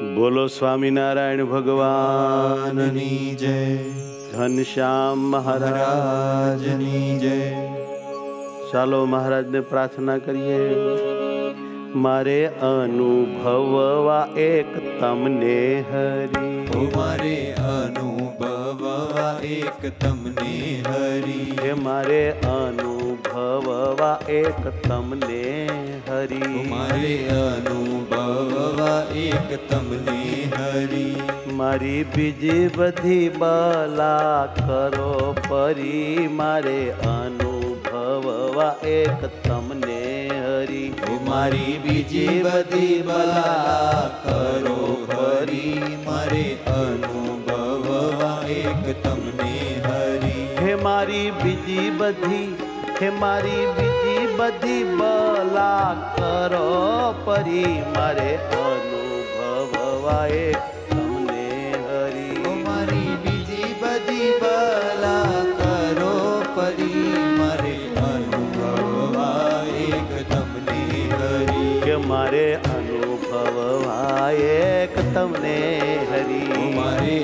બોલો સ્વામિનારાયણ ભગવાન ભગવાનની જય. ઘનશ્યામ મહારાજની જય. ચાલો મહારાજને પ્રાર્થના કરીએ. મારે અનુભવવા એક તમને હરી. મારે અનુભવવા એક તમને હરી. હે મારે અનુભવવા એક તમને ઓ હરી મારે અનુભવવા એક તમને હરી મારી બીજી બધી બલા કરો પરી મારે અનુભવવા એક તમને હરી ઓ મારી બીજી બધી બલા કરો હરી મારે અનુભવવા એક તમને હરી હે મારી બીજી બધી હે મારી બીજી બધી બલા કરો પરી મારે અનુભવવા એક તમને ઓ હરી મારી બીજી બધી બલા કરો પરી મારે અનુભવવા એક તમને હરી કે મારે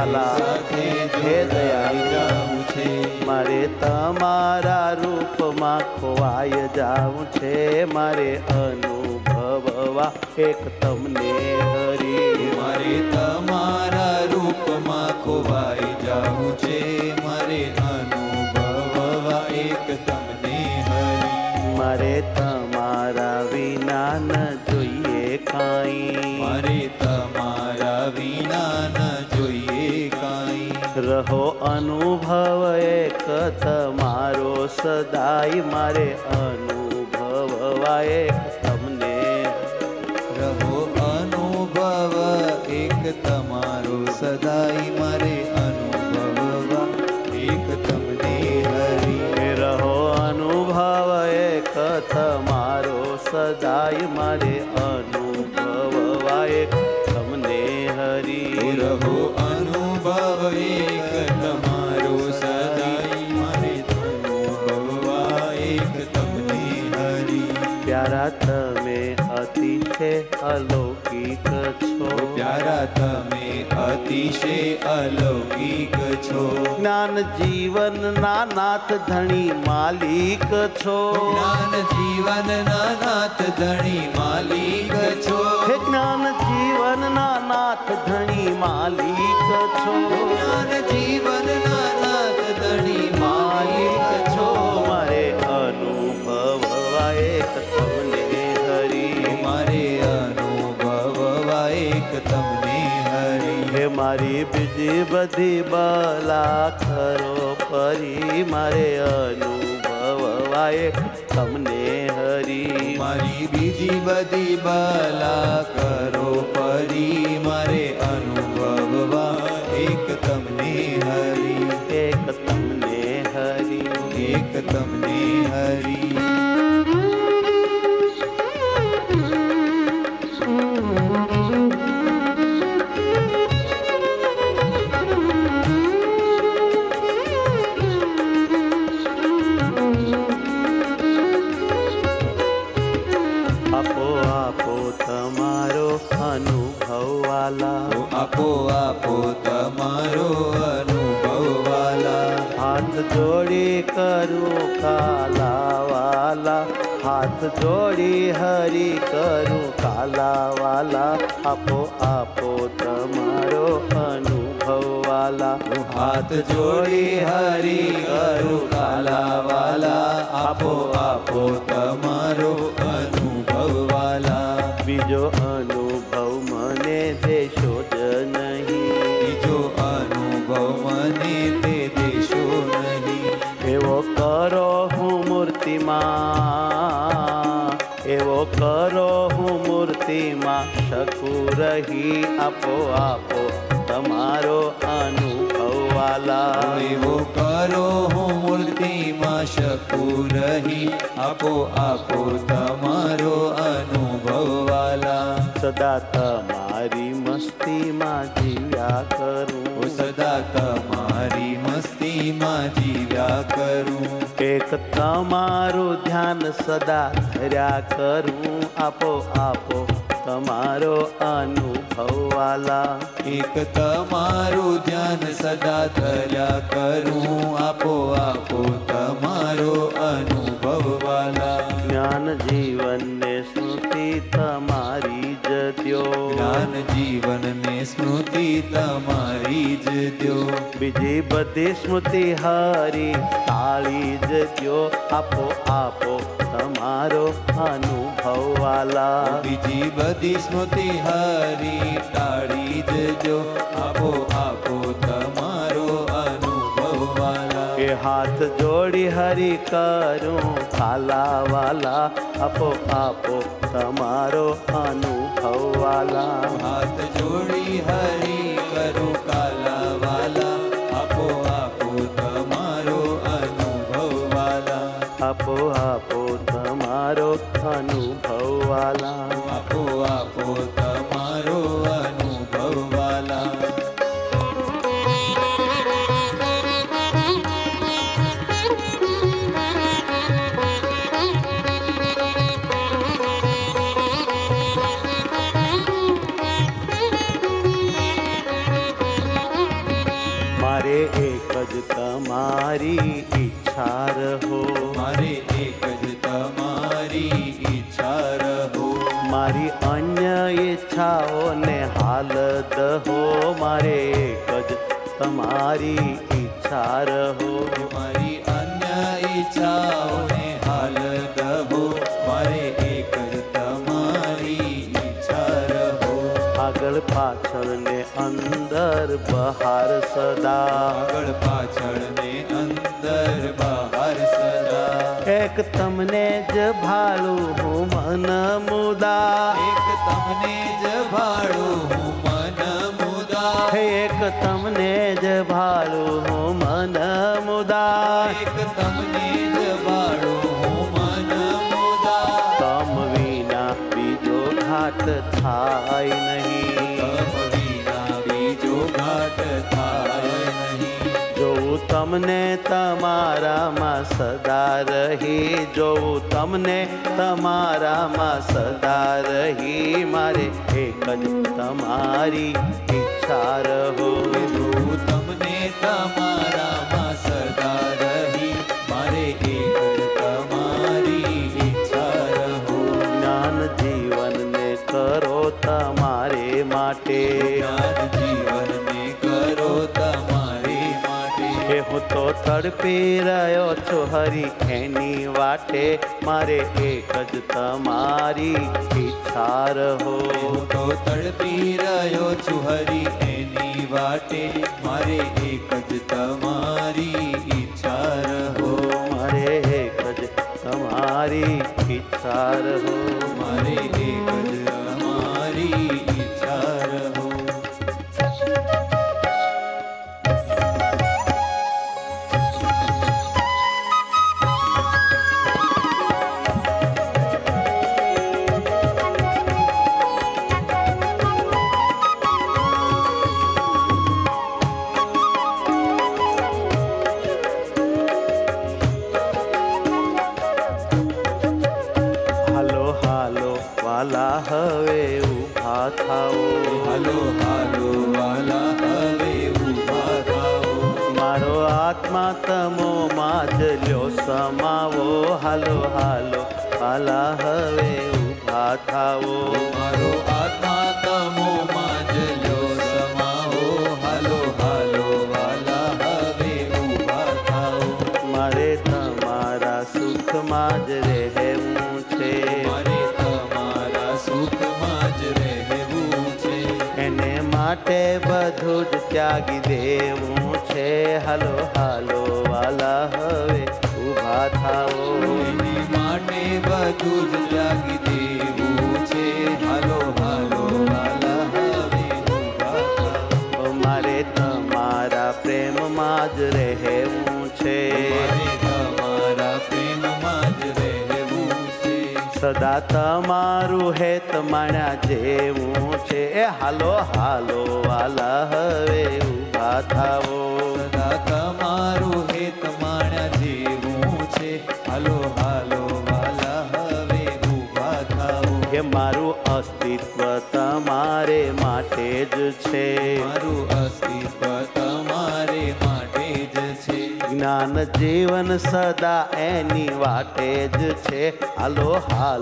વાલા. હે દયાળુ મારે તમારા રૂપમાં ખોવાય જાઉં છે મારે અનુભવવા એક તમને હરી. મારે તમારા રૂપમાં ખોવાઈ જાઉં છે મારે અનુભવવા એક તમને હરી. મારે તમારા વિના ન જોઈએ કાંઈ. રહો અનુભવ એક તમારો સદાય મારે અનુભવવા એક તમને રહો અનુભવ એક તમારો સદાય મારે અનુભવવા એક તમને હરી રહો અનુભવ એક તમારો સદાય મારે પ્યારા તમે અતિશય અલૌકિક છો. જ્ઞાન જીવન ના નાથ ધણી માલિક છો. જ્ઞાન જીવન નાથ ધણી માલિક છો. હે જ્ઞાન જીવન ના નાથ ધણી માલિક છો. જ્ઞાન જીવન નાથ મારી બીજી બધી બલા ખરો પરી મારે અનુભવવા એક તમને હરી મારી બીજી બધી બલા કરો પરી મારે અનુભવવા એક તમને હરી એક તમને હરી એક તમને હરી જોડી કરું કાલા વાલા હાથ જોડી હરી કરું કાલા વાલા આપો આપો તમારો અનુભવ વાલા હું હાથ જોડી હરી કરું કાલા વાલા આપો આપો તમારો અનુભવ વાલા બીજો અનુભવ મને મૂર્તિમાં શકું રહી આપો આપો તમારો અનુભવવાલા. એવો કરો હું મૂર્તિમાં શકું રહી આપો આપો તમારો અનુભવવાલા. સદા તમારી મસ્તીમાં જીવ્યા કરું. સદા તમારી મસ્તી ભક્તિમાં જીવ્યા કરું. એક તમારું ધ્યાન સદા ધર્યા કરું. આપો આપો તમારો અનુભવવાલા. એક તમારું ધ્યાન સદા ધર્યા કરું. આપો આપો તમારો અનુભવવાલા. જ્ઞાન જીવનને સ્મૃતિ તમારી જ દ્યો જ્ઞાન જીવનને સ્મૃતિ તમારી જ દ્યો બીજી બધી સ્મૃતિ હારી તાળી જ દ્યો આપો આપો તમારો અનુભવ વાલા બીજી બધી સ્મૃતિ હરી ટાળી જજો આપો આપો તમારો અનુભવ વાલા એ હાથ જોડી હરી કરું ખાલા વાલા આપો આપો તમારો અનુભવ વાલા હાથ જોડી હરી કરું કાલા વાલા આપો આપો તમારો અનુભવ વાલા આપો આપો તમારો અનુભવ વાલા તમારી ઈચ્છા રહો મારે એક જ તમારી ઈચ્છા રહો મારી અન્ય ઈચ્છાઓને હાલ દહો મારે એક જ તમારી ઈચ્છા રહો મારી અન્ય ઈચ્છાઓને હાલ દહો મારે એક જ તમારી ઈચ્છા રહો આગળ પાછળ ને અંદર બહાર સદા આગળ પાછળ ને એક તમને જ ભાળું હું મન મુદા. એક તમને જ ભાળું હું મન મુદા. એક તમને જ ભાળું હું મન મુદા. એક તમને જ ભાળું હું મન મુદા. તમ વિના બીજો ઘાત થાય તમને તમારામાં સદા રહી. જોઉં તમને તમારામાં સદા રહી. મારે એક જ તમારી ઈચ્છા રહો. તમને તમારામાં સદા રહી. મારે એક તમારી ઈચ્છા રહો. જ્ઞાન જીવનને કરો તમારે માટે. હું તો તડપી રહ્યો છું હરી એની વાટે મારે એક જ તમારી ઈચ્છા રહો હું તો તડપી રહ્યો છું હરી એની વાટે મારે એક જ તમારી ઈચ્છા રહો મારે એક જ તમારી ઈચ્છા રહો છે હાલો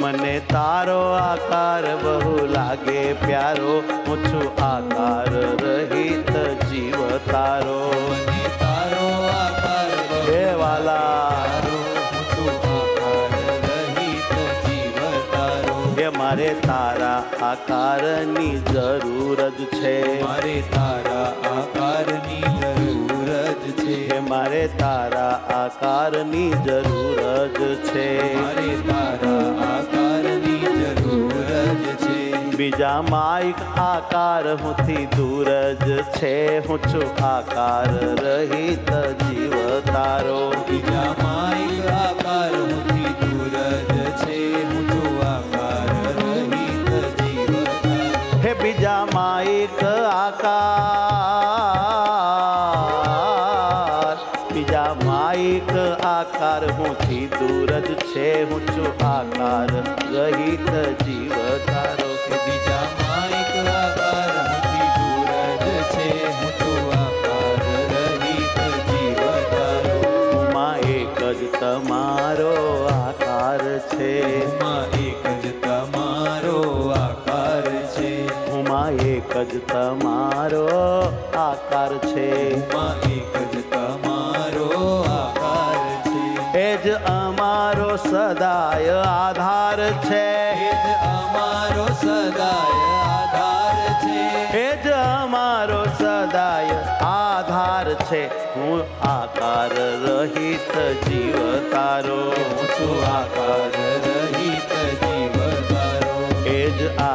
મને તારો આકાર બહુ લાગે પ્યારો હું છું આકાર રહિત જીવ તારો. તારો આકાર હે વાલા મારે તારા આકારની જરૂર જ છે. મારે તારા આકારની છે હે મારે તારા આકારની જરૂર જ છે મારે તારા આકારની જરૂર જ છે બીજા માઇક આકાર હુંથી દૂર જ છે હું છું આકાર રહિત જીવ તારો બીજા માઇક આકાર હુંથી દૂર જ છે હું છું આકાર રહિત જીવ તારો હે બીજા માઇક આકાર માઇક આકાર હુંથી દૂર જ છે હું છું આકાર. રહિત જીવ તારો કે બીજા માઇક આકાર હુંથી દૂર જ છે હું છું આકાર. રહિત જીવ તારો માં એક જ તમારો આકાર છે. માં એક જ તમારો આકાર છે. હુમાં એક જ તમારો આકાર છે. માં સદાય આધાર છે. અમારો સદાય આધાર છે. એ જ અમારો સદાય આધાર છે. હું આકાર રહિત જીવ તારો છું આકાર રહિત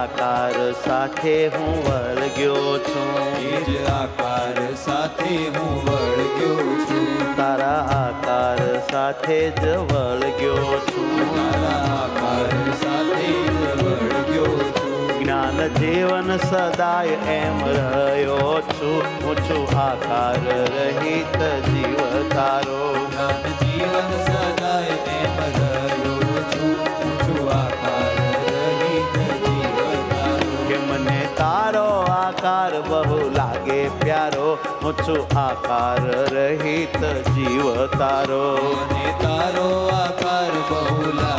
આકાર સાથે હું વળગ્યો છું. એ જ આકાર સાથે હું વળગ્યો છું. તારા આકાર સાથે જ વળગ્યો છું. તારા આકાર સાથે જ વળગ્યો છું. જ્ઞાન જીવન સદાય એમ રહ્યો છું. હું છું આકાર રહિત જીવ તારો. જ્ઞાન આકાર બહુ લાગે પ્યારો હું છું આકાર રહિત જીવ તારો. તારો આકાર બહુ લાગે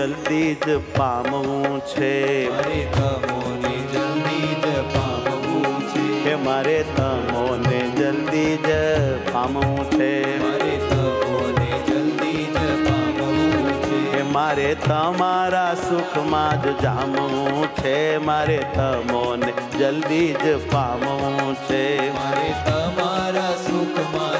જલ્દી જ પામવું છે. મારે તમોને જલ્દી જ પામવું છે. કે મારે તમોને જલ્દી જ પામવું છે. મારે તમોને જલ્દી જ પામવું છે. મારે તમારા સુખમાં જ જામવું છે. મારે તમોને જલ્દી જ પામવું છે. મારે તમારા સુખમાં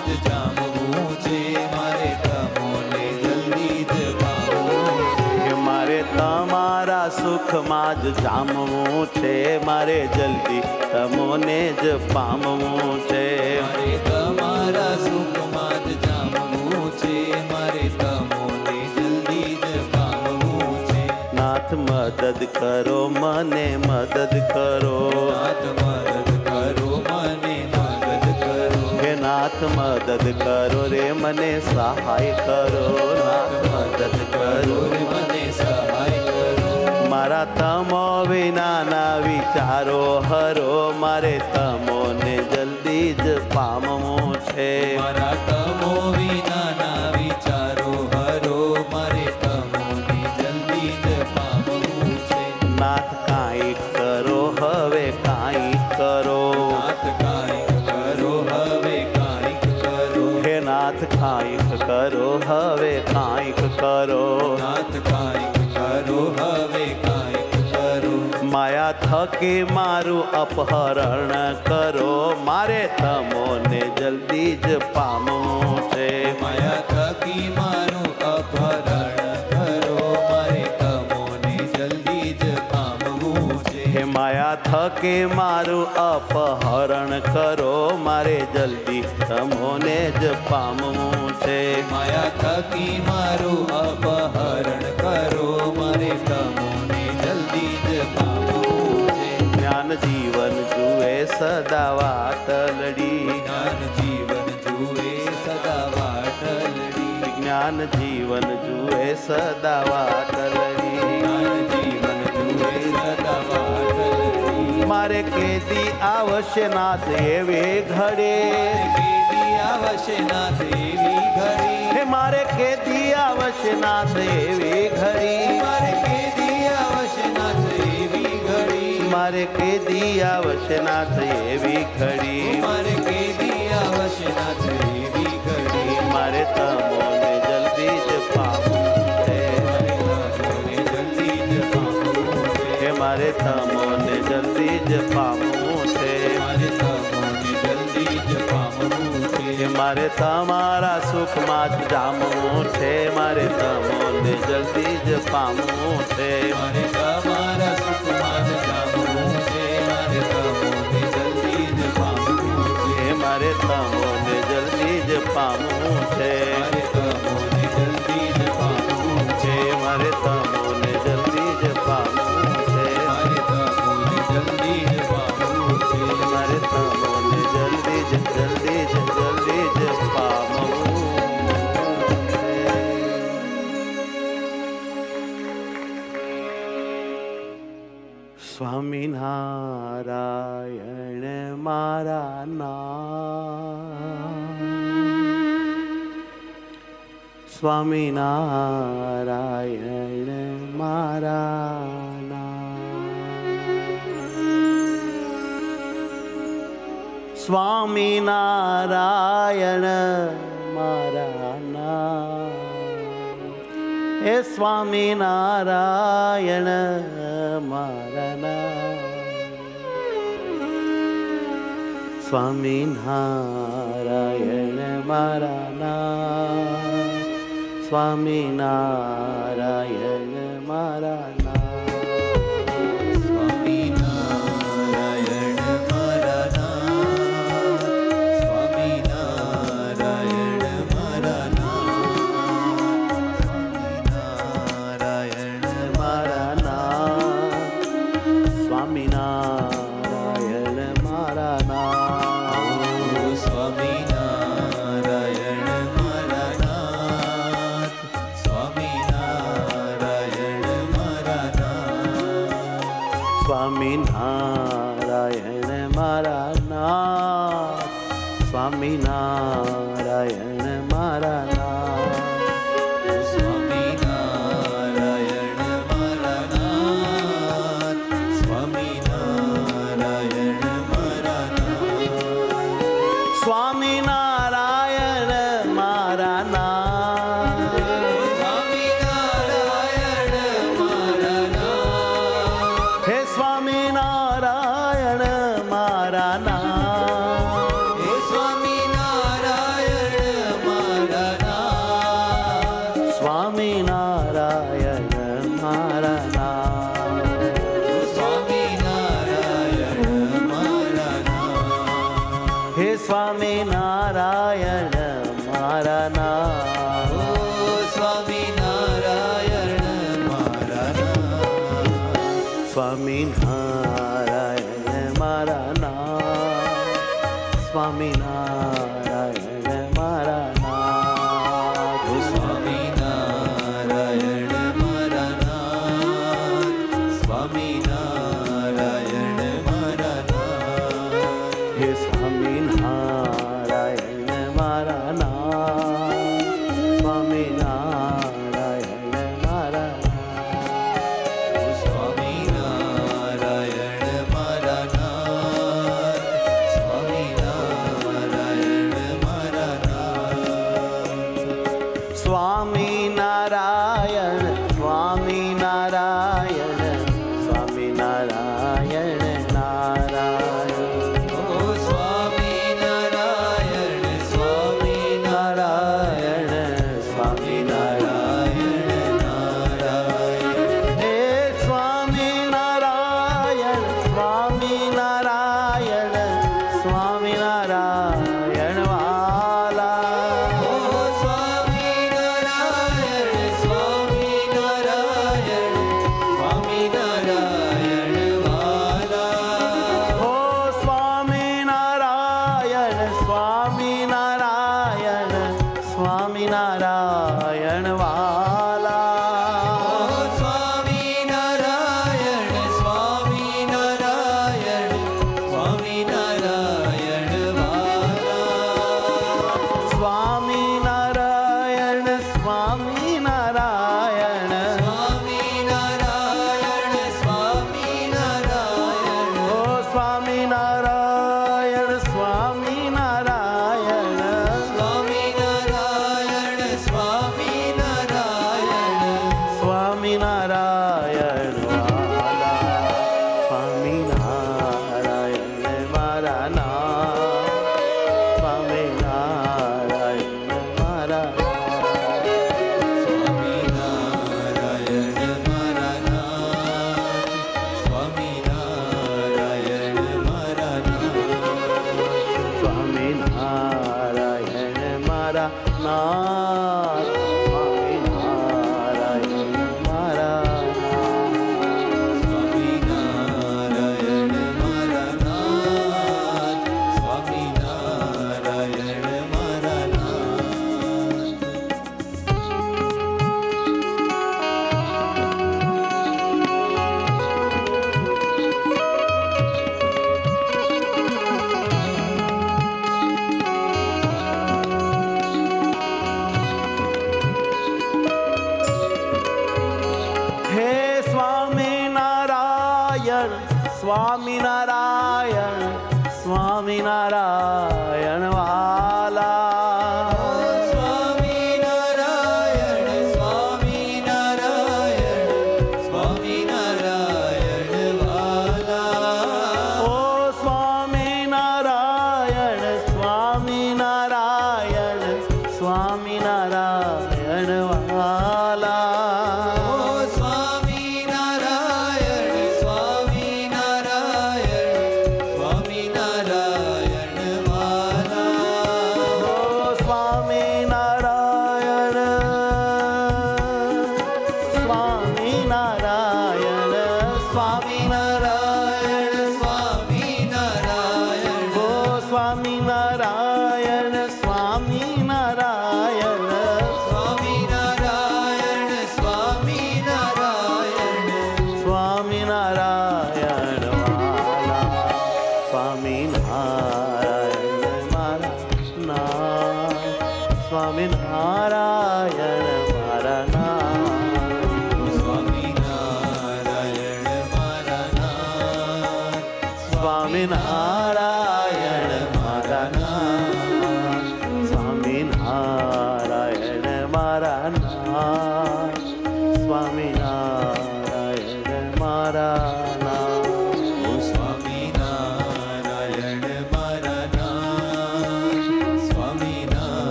સુખમાં જ જામવું છે મારે જલ્દી તમોને જ પામવું છે. મારે તમારા સુખમાં જ જામવું છે મારે તમોને જલ્દી જ પામવું છે. નાથ મદદ કરો મને મદદ કરો. નાથ મદદ કરો મને મદદ કરો. હે નાથ મદદ કરો રે મને સહાય કરો. નાથ મદદ કરો રે મને મારા તમો વિનાના વિચારો હરો મારે તમોને જલ્દી જ પામવું છે. મારા અપહરણ કરો મારે તમોને જલ્દી જ પામવું છે માયા થકી મારું અપહરણ કરો મારે તમોને જલ્દી જ પામવું છે હે માયા થકે મારું અપહરણ કરો મારે જલ્દી તમોને જ પામવું છે માયા થકી મારું અપહરણ કરો સદા વાતલડી જ્ઞાન જીવન જુએ સદા વાટલડી જ્ઞાન જીવન જુએ સદા વાતલડી જ્ઞાન જીવન જુએ સદા વાટલડી મારે કેદી આવશે નાથ દેવે ઘડે. કેદી આવશે નાથ એવી ઘડી. હે મારે કેદી આવશે નાથ એવી ઘડી. મારે મારે કેદી આવશે નાથ એવી ઘડી મારે કેદી આવશે નાથ એવી ઘડી મારે તમોને જલ્દી જ પામવું છે મારે તમોને જલ્દી જ પામવું છે હે મારે તમોને જલ્દી જ પામવું છે મારે તમોને જલ્દી જ પામવું કે છે મારે તમારા સુખમાં જ જામવું છે મારે તમોને જલ્દી જ પામવું છે મારે स्वामिनारायण नारायण स्वामिनारायण स्वामी हे स्वामिनारायण स्वामी स्वामिनारायण म स्वामी नारायण महाराज। સ્વામિનારાયણ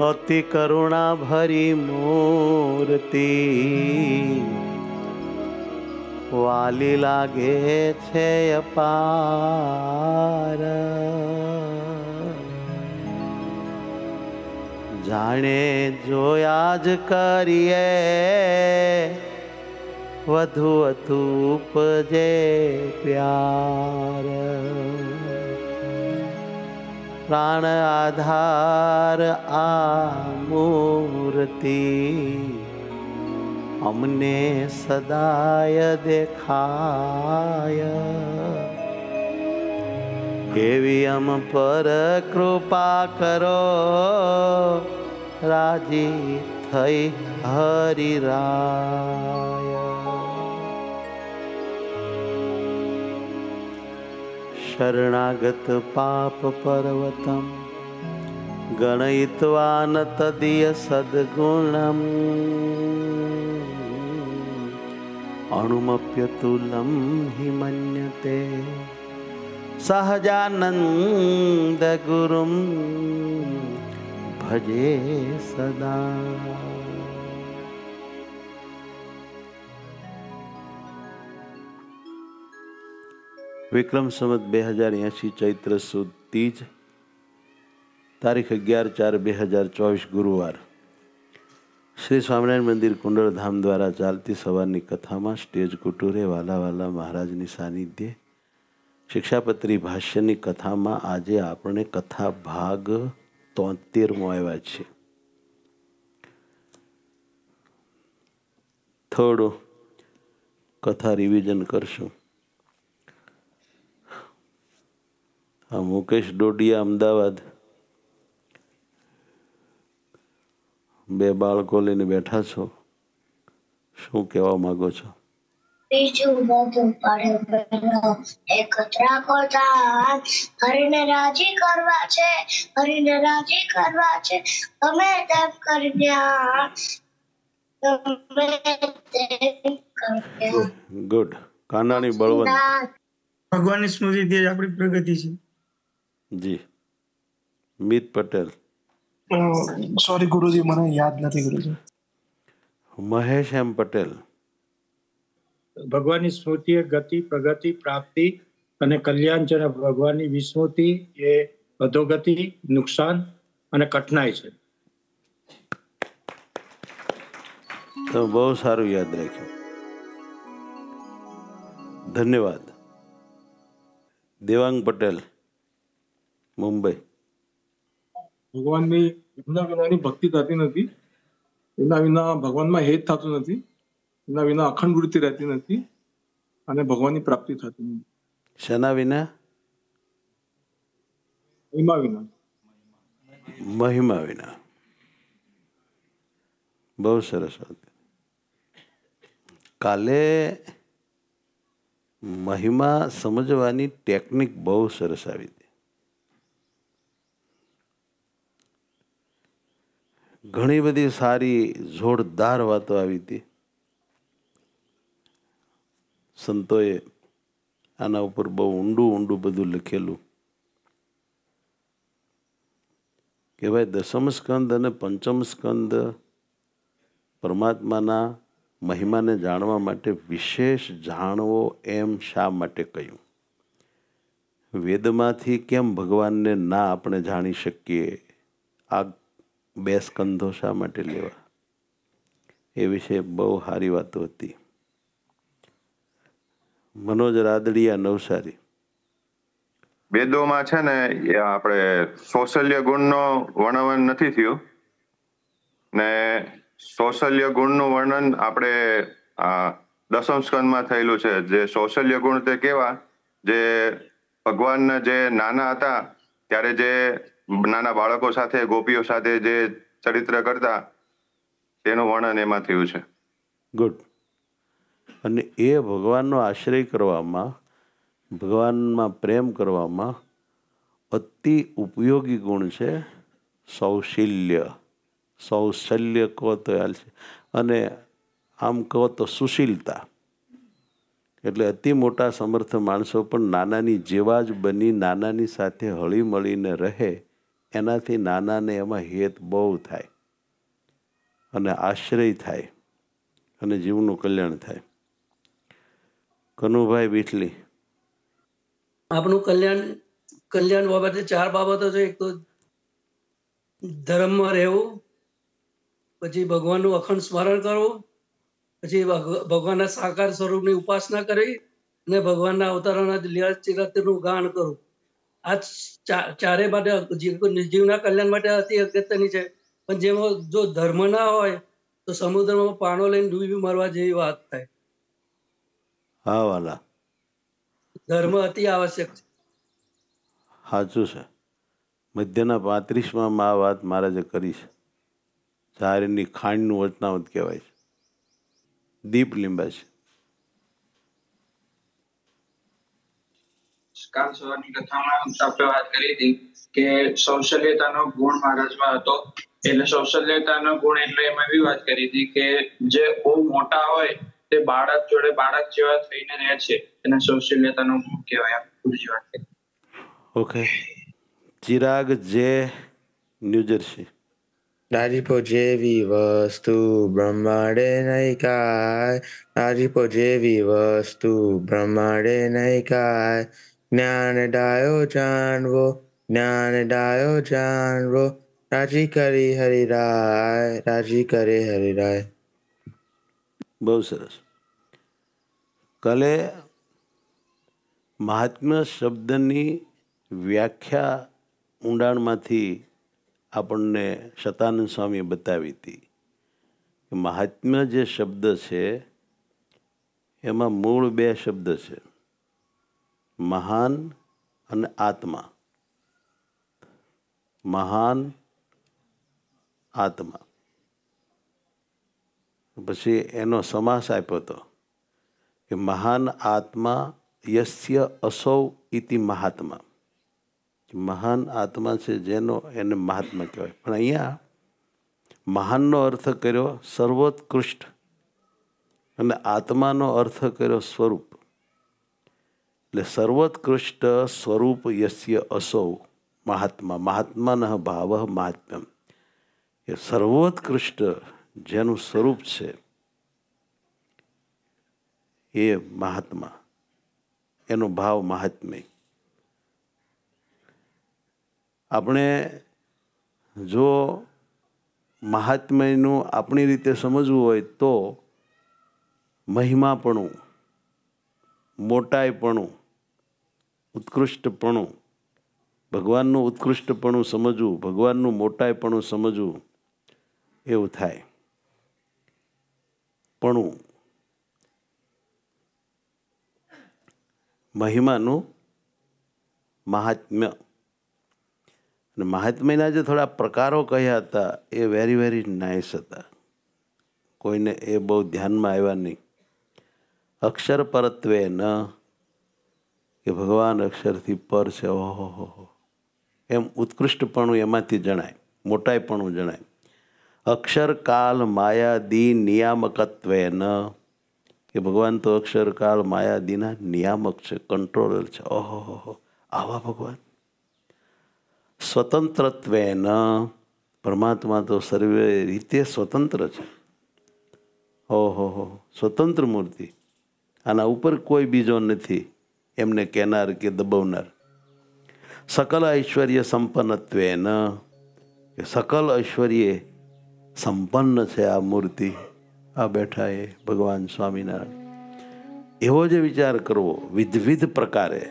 અતિ કરુણા ભરી મૂર્તિ. વાલી લાગે છે અપાર. જાણે જોયા જ કરીએ, વધુ વધુ ઉપજે પ્યાર. પ્રાણ આધાર આ મૂર્તિ અમને સદાય દેખાય. એવી અમ પર કૃપા કરો, રાજી થઈ હરિરાય શરણાગત પાપ પર્વતમ ગણયિત્વા ન તદીય સદ્ગુણમ અણુમપ્યતુલમ હિ મન્યતે વિક્રમ સંવત બે હજાર એંશી ચૈત્ર સુદ તીજ, તારીખ અગિયાર ચાર બે હજાર ચોવીસ ગુરુવાર. શ્રી સ્વામિનારાયણ મંદિર કુંડળધામ દ્વારા ચાલતી સવારની કથામાં સ્ટેજ કુટુરે વાલા વાલા મહારાજની સાનિધ્યે શિક્ષાપત્રી ભાષ્યની કથામાં આજે આપણે કથા ભાગ તોતેરમાં આવ્યા છે થોડું કથા રિવિઝન કરશું. આ મુકેશ ડોડિયા અમદાવાદ. બે બાળકો લઈને બેઠા છો. શું કહેવા માંગો છો? બીજું બધું પડે બહેનો એકત્ર કોતાન હરીને રાજી કરવા છે. હરીને રાજી કરવા છે. તમે તેમ કરી ધ્યાન તમે તેમ કરી ધ્યાન ગુડ કાનાની બળવંત ભગવાનની સ્મૃતિ થી આપણી પ્રગતિ છે. જી. મિત પટેલ. સોરી ગુરુજી મને યાદ નથી ગુરુજી. મહેશ એમ પટેલ. ભગવાનની સ્મૃતિ એ ગતિ પ્રગતિ પ્રાપ્તિ અને કલ્યાણ છે અને ભગવાનની વિસ્મૃતિ એ અધોગતિ નુકસાન અને કઠનાઈ છે. તમે બહુ સારું યાદ રાખ્યું. ધન્યવાદ. દેવાંગ પટેલ. મુંબઈ. ભગવાનની એમના વિનાની ભક્તિ થતી નથી. એના વિના ભગવાનમાં હેત થતું નથી. એના વિના અખંડ વૃત્તિ રહેતી નથી અને ભગવાનની પ્રાપ્તિ થતી નથી. શેના વિના? મહિમા વિના. મહિમા વિના. બહુ સરસ વાત કાલે મહિમા સમજવાની ટેકનિક બહુ સરસ આવી હતી ઘણી બધી સારી જોરદાર વાતો આવી હતી. સંતોએ આના ઉપર બહુ ઊંડું ઊંડું બધું લખેલું કે ભાઈ દસમ સ્કંદ અને પંચમ સ્કંદ પરમાત્માના મહિમાને જાણવા માટે વિશેષ જાણવો એમ શા માટે કહ્યું? વેદમાંથી કેમ ભગવાનને ના આપણે જાણી શકીએ? આ બે સ્કંધો શા માટે લેવા? એ વિશે બહુ સારી વાતો હતી. મનોજ રાદડિયા નવસારી. વેદોમાં છે ને આપણે સૌશલ્ય ગુણનો વર્ણન નથી થયું. ને સૌશલ્ય ગુણનું વર્ણન આપણે દસમ સ્કંદમાં થયેલું છે. જે સૌશલ્ય ગુણ તે કેવા? જે ભગવાન જે નાના હતા, ત્યારે જે નાના બાળકો સાથે, ગોપીઓ સાથે જે ચરિત્ર કરતા, તેનું વર્ણન એમાં થયું છે. ગુડ અને એ ભગવાનનો આશ્રય કરવામાં, ભગવાનમાં પ્રેમ કરવામાં અતિ ઉપયોગી ગુણ છે સૌશીલ્ય. સૌશલ્ય કહો તો હાલ છે. અને આમ કહો તો સુશીલતા. એટલે અતિ મોટા સમર્થ માણસો પણ નાનાની જેવા જ બની, નાનાની સાથે હળીમળીને રહે એનાથી નાનાને એમાં હેત બહુ થાય અને આશ્રય થાય અને જીવનું કલ્યાણ થાય. કનુભાઈ બીટલી આપનું કલ્યાણ કલ્યાણ બાબતે ચાર બાબતો છે. એક તો ધર્મમાં રહેવું, પછી ભગવાનનું અખંડ સ્મરણ કરવું, પછી ભગવાનના સાકાર સ્વરૂપની ઉપાસના કરવી અને ભગવાનના અવતારોના લીલા ચરિત્રનું ગાન કરવું. આ ચારે માટે જીવના કલ્યાણ માટે અતિ અગત્યની છે. પણ જેમાં જો ધર્મ ના હોય તો સમુદ્રમાં પાણો લઈને ડૂબી મરવા જેવી વાત થાય. હા વાલા. ધર્મ અતિ આવશ્યક છે. સાચું છે. મધ્યના પાંત્રીસમાં આ વાત મહારાજે કરી છે. ચારેની ખાંડનું વચનાવત કહેવાય છે. દીપ લીંબાજી કાલ સવારની કથામાં આપણે વાત કરી હતી કે સૌશલ્યતાનો ગુણ મહારાજમાં હતો. એટલે સૌશલ્યતાનો ગુણ એટલે એમાં એવી વાત કરી હતી કે જે બહુ મોટા હોય તે બાળક જોડે બાળક જેવા થઈને રહે છે. એને સૌશલ્યતાનો ગુણ કહેવાય આમ ગુરુજી વાત કરી ઓકે ચિરાગ જે ન્યૂજર્સી રાજીપો જેવી વસ્તુ બ્રહ્માંડે નહીં કાય. રાજીપો જેવી વસ્તુ બ્રહ્માંડે નહીં કાય. જ્ઞાન ડાયો જાણવો, જ્ઞાન ડાયો જાણવો. રાજી કરી હરિરાય, રાજી કરે હરિરાય. બહુ સરસ. કલે મહાત્મ્ય શબ્દની વ્યાખ્યા ઊંડાણમાંથી આપણને સતાનંદ સ્વામીએ બતાવી હતી મહાત્મ્ય જે શબ્દ છે, એમાં મૂળ બે શબ્દ છે. મહાન અને આત્મા. મહાન, આત્મા. પછી એનો સમાસ આપ્યો હતો કે મહાન આત્મા યસ્ય અસૌ ઇતિ મહાત્મા. મહાન આત્મા છે જેનો એને મહાત્મા કહેવાય. પણ અહીંયા મહાનનો અર્થ કર્યો સર્વોત્કૃષ્ટ. અને આત્માનો અર્થ કર્યો સ્વરૂપ. એટલે સર્વોત્કૃષ્ટ સ્વરૂપ યસ્ય અસૌ મહાત્મા, મહાત્માન ભાવ મહાત્મ્યમ એ સર્વોત્કૃષ્ટ જેનું સ્વરૂપ છે એ મહાત્મા. એનો ભાવ મહાત્મ્ય. આપણે જો મહાત્મ્યનું આપણી રીતે સમજવું હોય તો મહિમાપણું, મોટાઈપણું ઉત્કૃષ્ટપણું. ભગવાનનું ઉત્કૃષ્ટપણું સમજવું, ભગવાનનું મોટાઈપણું સમજવું, એવું થાય. પણું. મહિમાનું મહાત્મ્ય. અને મહાત્મ્યના જે થોડા પ્રકારો કહ્યા હતા, એ વેરી વેરી નાઇસ હતા. કોઈને એ બહુ ધ્યાનમાં આવ્યા નહીં. અક્ષર પરત્વે ન કે ભગવાન અક્ષરથી પર છે, ઓહો એમ ઉત્કૃષ્ટપણું એમાંથી જણાય, મોટાઈપણું જણાય. અક્ષર કાલ માયાદી નિયામકત્વે ન કે ભગવાન તો અક્ષર કાળ માયાદીના નિયામક છે, કંટ્રોલર છે. ઓહો આવા ભગવાન. સ્વતંત્રત્વે ન પરમાત્મા તો સર્વે રીતે સ્વતંત્ર છે. ઓહો, હો. સ્વતંત્ર મૂર્તિ. આના ઉપર કોઈ બીજો નથી. એમને કહેનાર કે દબાવનાર. સકલ ઐશ્વર્ય સંપન્નત્વે ન કે સકલ ઐશ્વર્ય સંપન્ન છે આ મૂર્તિ. આ બેઠા એ ભગવાન સ્વામિનારાયણ. એવો જે વિચાર કરવો વિધવિધ પ્રકારે.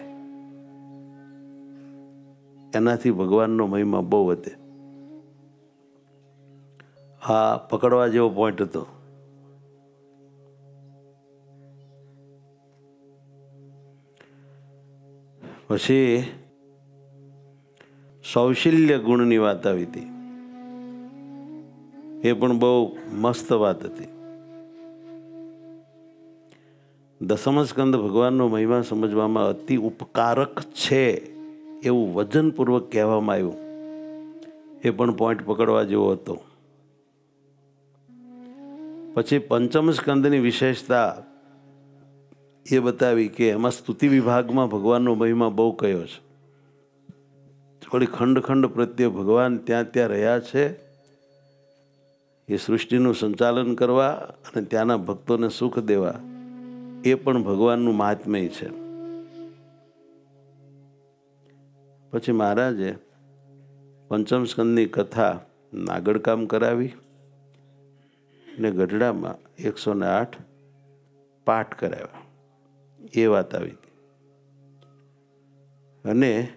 એનાથી ભગવાનનો મહિમા બહુ વધે. આ પકડવા જેવો પોઈન્ટ હતો. પછી સૌશલ્ય ગુણની વાત આવી હતી. એ પણ બહુ મસ્ત વાત હતી. દસમ સ્કંદ ભગવાનનો મહિમા સમજવામાં અતિ ઉપકારક છે એવું વજનપૂર્વક કહેવામાં આવ્યું. એ પણ પોઈન્ટ પકડવા જેવો હતો. પછી પંચમ સ્કંદની વિશેષતા એ બતાવી કે એમાં સ્તુતિ વિભાગમાં ભગવાનનો મહિમા બહુ કયો છે. થોડી ખંડ ખંડ પ્રત્યે ભગવાન ત્યાં ત્યાં રહ્યા છે. એ સૃષ્ટિનું સંચાલન કરવા અને ત્યાંના ભક્તોને સુખ દેવા એ પણ ભગવાનનું મહાત્મય છે. પછી મહારાજે પંચમ સ્કંદની કથા નાગડકામ કરાવી ને ગઢડામાં એકસો ને આઠ પાઠ કરાવ્યા. એ વાત આવી હતી. અને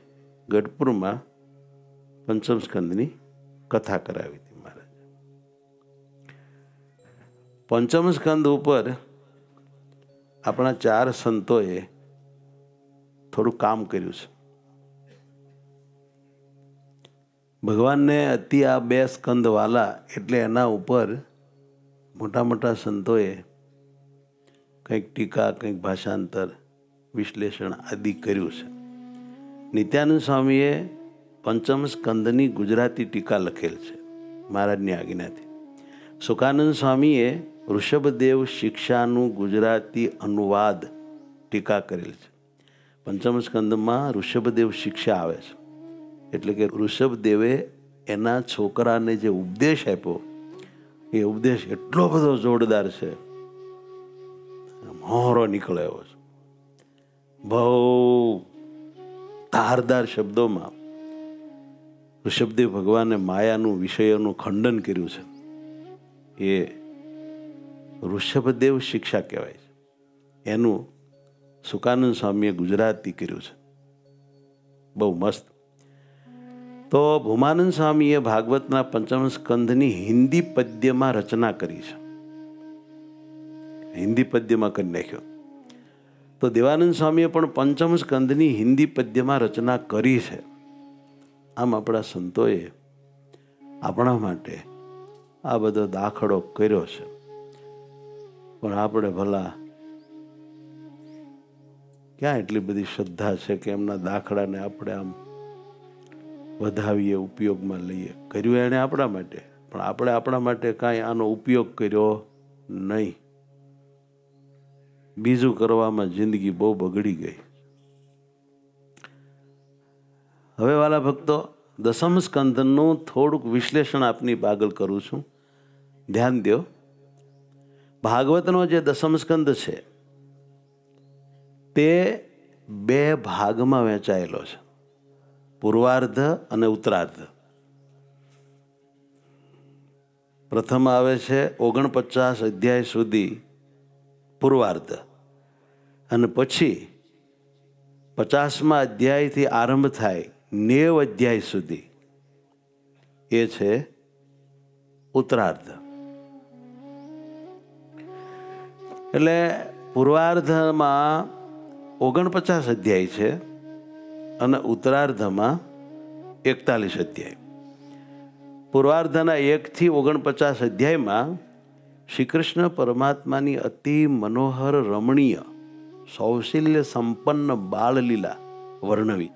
ગઢપુરમાં પંચમ સ્કંદની કથા કરાવી હતી મહારાજ. પંચમ સ્કંદ ઉપર આપણા ચાર સંતોએ થોડું કામ કર્યું છે. ભગવાનને અતિ આ બે સ્કંદ વાલા એટલે એના ઉપર મોટા મોટા સંતોએ કંઈક ટીકા, કંઈક ભાષાંતર, વિશ્લેષણ આદિ કર્યું છે. નિત્યાનંદ સ્વામીએ પંચમ સ્કંદની ગુજરાતી ટીકા લખેલ છે, મહારાજની આજ્ઞાથી. સુકાનંદ સ્વામીએ ઋષભદેવ શિક્ષાનું ગુજરાતી અનુવાદ ટીકા કરેલ છે. પંચમ સ્કંદમાં ઋષભદેવ શિક્ષા આવે છે. એટલે કે ઋષભદેવે એના છોકરાને જે ઉપદેશ આપ્યો, એ ઉપદેશ એટલો બધો જોરદાર છે મોહરો નીકળે એવો છે. બહુ ધારદાર શબ્દોમાં ઋષભદેવ ભગવાને માયાનું વિષયોનું ખંડન કર્યું છે. એ ઋષભદેવ શિક્ષા કહેવાય છે. એનું સુકાનંદ સ્વામીએ ગુજરાતી કર્યું છે. બહુ મસ્ત. તો ભૂમાનંદ સ્વામીએ ભાગવતના પંચમ સ્કંધની હિન્દી પદ્યમાં રચના કરી છે. હિન્દી પદ્યમાં કરી નાખ્યો. તો દેવાનંદ સ્વામીએ પણ પંચમ સ્કંદની હિન્દી પદ્યમાં રચના કરી છે. આમ આપણા સંતોએ આપણા માટે આ બધો દાખલો કર્યો છે. પણ આપણે ભલા ક્યાં એટલી બધી શ્રદ્ધા છે કે એમના દાખલાને આપણે આમ વધાવીએ, ઉપયોગમાં લઈએ. કર્યું એણે આપણા માટે, પણ આપણે આપણા માટે કાંઈ આનો ઉપયોગ કર્યો નહીં. બીજું કરવામાં જિંદગી બહુ બગડી ગઈ. હવે વાલા ભક્તો, દસમ સ્કંદનું થોડુંક વિશ્લેષણ આપની આગળ કરું છું. ધ્યાન દો ભાગવતનો જે દસમ સ્કંદ છે, તે બે ભાગમાં વહેંચાયેલો છે. પૂર્વાર્ધ અને ઉત્તરાર્ધ. પ્રથમ આવે છે ઓગણપચાસ અધ્યાય સુધી પૂર્વાર્ધ. અને પછી પચાસમાં અધ્યાયથી આરંભ થાય નેવ અધ્યાય સુધી. એ છે ઉત્તરાર્ધ. એટલે પૂર્વાર્ધમાં ઓગણપચાસ અધ્યાય છે અને ઉત્તરાર્ધમાં એકતાલીસ અધ્યાય. પૂર્વાર્ધના એકથી ઓગણપચાસ અધ્યાયમાં શ્રી કૃષ્ણ પરમાત્માની અતિ મનોહર રમણીય સૌશલ્ય સંપન્ન બાળલીલા વર્ણવી.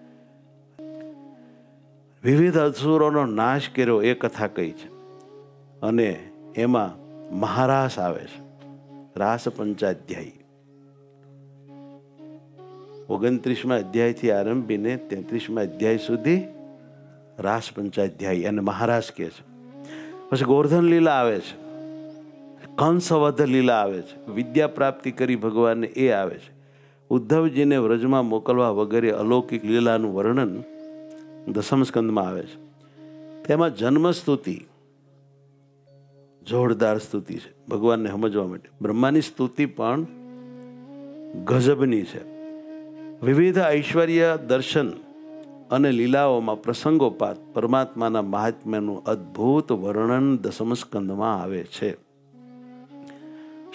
વિવિધ અસુરોનો નાશ કર્યો એ કથા કહી છે. અને એમાં મહારાસ આવે છે. રાસ પંચાધ્યાયી. ઓગણત્રીસમાં અધ્યાયથી આરંભીને તેત્રીસમાં અધ્યાય સુધી રાસ પંચાધ્યાયી અને મહારાસ કહે છે. પછી ગોર્ધન લીલા આવે છે. કંસવધ લીલા આવે છે. વિદ્યા પ્રાપ્તિ કરી ભગવાનને એ આવે છે. ઉદ્ધવજીને વ્રજમાં મોકલવા વગેરે અલૌકિક લીલાનું વર્ણન દસમ સ્કંદમાં આવે છે. તેમાં જન્મ સ્તુતિ જોરદાર સ્તુતિ છે. ભગવાનને સમજવા માટે. બ્રહ્માની સ્તુતિ પણ ગજબની છે. વિવિધ ઐશ્વર્ય દર્શન અને લીલાઓમાં પ્રસંગોપાત પરમાત્માના મહાત્મ્યનું અદ્ભુત વર્ણન દસમ સ્કંદમાં આવે છે.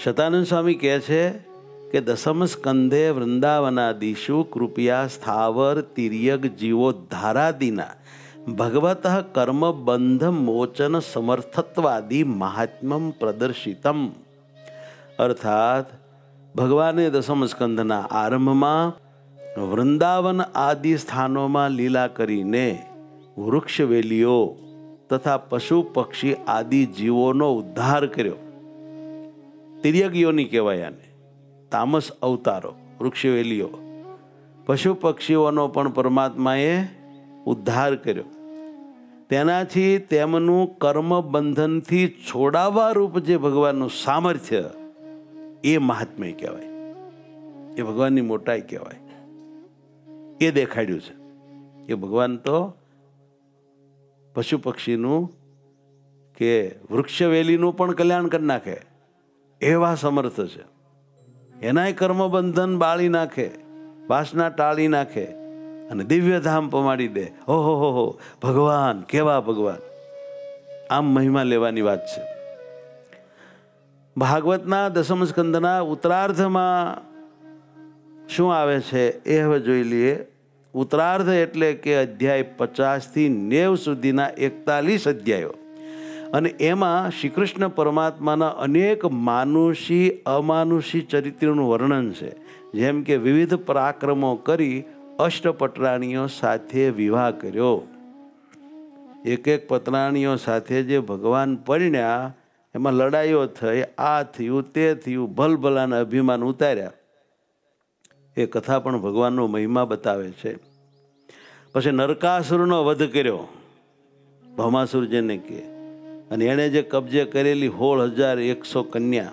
શતાનંદ સ્વામી કહે છે કે દસમ સ્કંધે વૃંદાવનાદિશુ કૃપયા સ્થાવર તિર્યક જીવો ધારાદિના ભગવત કર્મ બંધ મોચન સમર્થત્વાદી મહાત્મ્યમ પ્રદર્શિતમ. અર્થાત, ભગવાને દસમ સ્કંધના આરંભમાં વૃંદાવન આદિ સ્થાનોમાં લીલા કરીને વૃક્ષવેલીઓ તથા પશુ પક્ષી આદિ જીવોનો ઉદ્ધાર કર્યો. તિર્યગીઓની કહેવાય આને. તામસ અવતારો, વૃક્ષવેલીઓ. પશુ પક્ષીઓનો પણ પરમાત્માએ ઉદ્ધાર કર્યો. તેનાથી તેમનું કર્મ બંધનથી છોડાવવા રૂપ જે ભગવાનનું સામર્થ્ય એ મહાત્મ્ય કહેવાય. એ ભગવાનની મોટાઈ કહેવાય. એ દેખાડ્યું છે. કે ભગવાન તો પશુ પક્ષીનું કે વૃક્ષવેલીનું પણ કલ્યાણ કરી નાખે એવા સમર્થ છે. એનાય કર્મબંધન બાળી નાખે, વાસના ટાળી નાખે અને દિવ્ય ધામ પમાડી દે. ઓહો હો હો ભગવાન, કેવા ભગવાન? આમ મહિમા લેવાની વાત છે. ભાગવતના દસમ સ્કંદના ઉત્તરાર્ધમાં શું આવે છે? એ હવે જોઈ લઈએ. ઉત્તરાર્ધ એટલે કે અધ્યાય પચાસથી નેવ સુધીના એકતાલીસ અધ્યાયો. અને એમાં શ્રી કૃષ્ણ પરમાત્માના અનેક માનુષી, અમાનુષી ચરિત્રનું વર્ણન છે. જેમ કે વિવિધ પરાક્રમો કરી અષ્ટપટરાણીઓ સાથે વિવાહ કર્યો. એક એક પતરાણીઓ સાથે જે ભગવાન પરણ્યા એમાં લડાઈઓ થઈ, આ થયું, તે થયું, ભલભલાના અભિમાન ઉતાર્યા. એ કથા પણ ભગવાનનો મહિમા બતાવે છે. પછી નરકાસુરનો વધ કર્યો. ભમાસુર જેને કહે અને એણે જે કબજે કરેલી સોળ હજાર એકસો કન્યા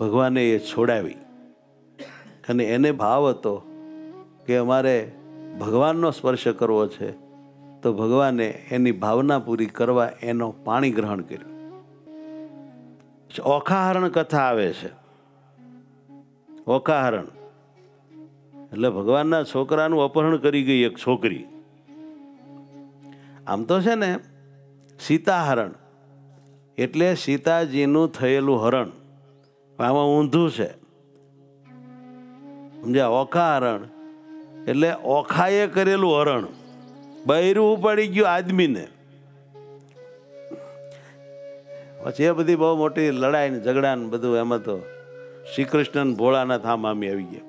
ભગવાને એ છોડાવી. અને એને ભાવ હતો કે અમારે ભગવાનનો સ્પર્શ કરવો છે, તો ભગવાને એની ભાવના પૂરી કરવા એનો પાણી ગ્રહણ કર્યું. ઓખાહરણ કથા આવે છે. ઓખાહરણ. એટલે ભગવાનના છોકરાનું અપહરણ કરી ગઈ એક છોકરી. આમ તો છે ને સીતાહરણ. એટલે સીતાજીનું થયેલું હરણ. આમાં ઊંધું છે. સમજ્યા? ઓખા હરણ એટલે ઓખાએ કરેલું હરણ. બૈરું ઉપાડી ગયું આદમીને. પછી એ બધી બહુ મોટી લડાઈ ને ઝઘડા ને બધું એમાં તો શ્રી કૃષ્ણ ભોળાના થામ આમી આવી ગયા.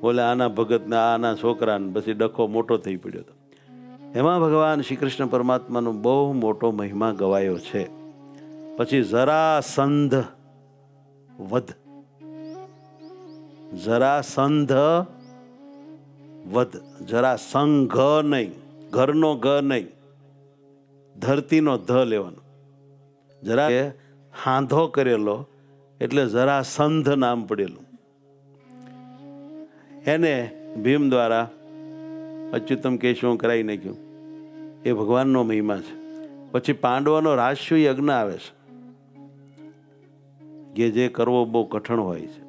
બોલે આના ભગતના આના છોકરાને, પછી ડખો મોટો થઈ પડ્યો હતો એમાં ભગવાન શ્રી કૃષ્ણ પરમાત્માનો બહુ મોટો મહિમા ગવાયો છે. પછી જરા સંધ વધ. જરા સંધ વધ. જરા સંઘ નહીં. ઘરનો ગ નહીં. ધરતીનો ધ લેવાનો. જરા હાંધો કરેલો એટલે જરા સંધ નામ પડેલું. એને ભીમ દ્વારા અચ્યુતમ કેશવ કરાવી નાખ્યું. એ ભગવાનનો મહિમા છે. પછી પાંડવોનો રાષ્યુ યજ્ઞ આવે છે. કે જે કરવો બહુ કઠણ હોય છે.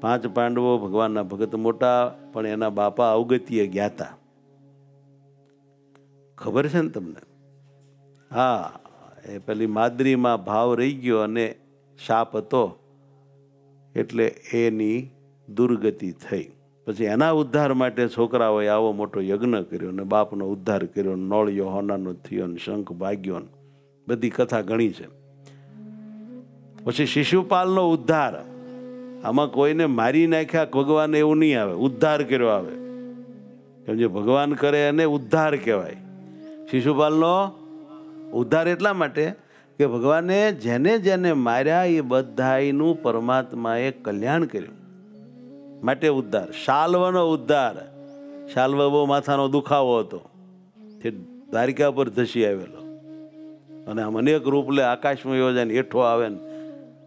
પાંચ પાંડવો ભગવાનના ભગત મોટા, પણ એના બાપા અવગતિએ ગયા ખબર છે ને તમને? હા, એ પેલી માદરીમાં ભાવ રહી ગયો અને શાપ હતો. એટલે એની દુર્ગતિ થઈ. પછી એના ઉદ્ધાર માટે છોકરાઓએ આવો મોટો યજ્ઞ કર્યો ને બાપનો ઉદ્ધાર કર્યો નોળિયો, હોનાનો થયો ને શંખ ભાગ્યો ને. બધી કથા ઘણી છે. પછી શિશુપાલનો ઉદ્ધાર. આમાં કોઈને મારી નાખ્યા ભગવાન એવું નહીં આવે. ઉદ્ધાર કર્યો આવે. કેમ જે ભગવાન કરે એને ઉદ્ધાર કહેવાય. શિશુપાલનો ઉદ્ધાર એટલા માટે કે ભગવાને જેને જેને માર્યા એ બધાનું પરમાત્માએ કલ્યાણ કર્યું. માટે ઉદ્ધાર. શાલ્વનો ઉદ્ધાર. શાલ્વ બહુ માથાનો દુખાવો હતો. તે દ્વારિકા પર ધસી આવેલો. અને આમ અનેક રૂપ લે આકાશમાં યોજાય ને હેઠો આવે ને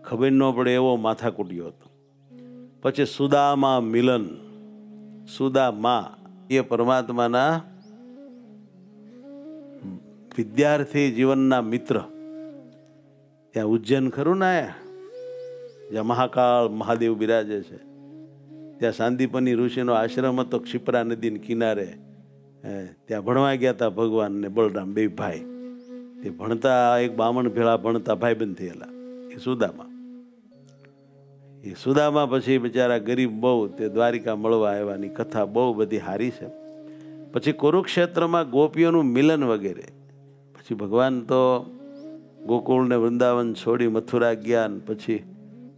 ખબર ન પડે એવો માથા કૂટ્યો હતો. પછી સુદામા મિલન. સુદામા એ પરમાત્માના વિદ્યાર્થી જીવનના મિત્ર. ત્યાં ઉજ્જૈન ખરું ને જ્યાં મહાકાળ મહાદેવ બિરાજે છે. ત્યાં સાંદીપની ઋષિનો આશ્રમ હતો ક્ષિપ્રા નદીની કિનારે. ત્યાં ભણવા ગયા હતા ભગવાન ને બલરામ બે ભાઈ. તે ભણતા, એક બામણ ભેળા ભણતા ભાઈબંધ થયેલા, એ સુદામા. એ સુદામા પછી બિચારા ગરીબ બહુ, તે દ્વારિકા મળવા આવ્યાની કથા બહુ બધી હારી છે. પછી કુરુક્ષેત્રમાં ગોપીઓનું મિલન વગેરે. પછી ભગવાન તો ગોકુળને વૃંદાવન છોડી મથુરા ગયા ને પછી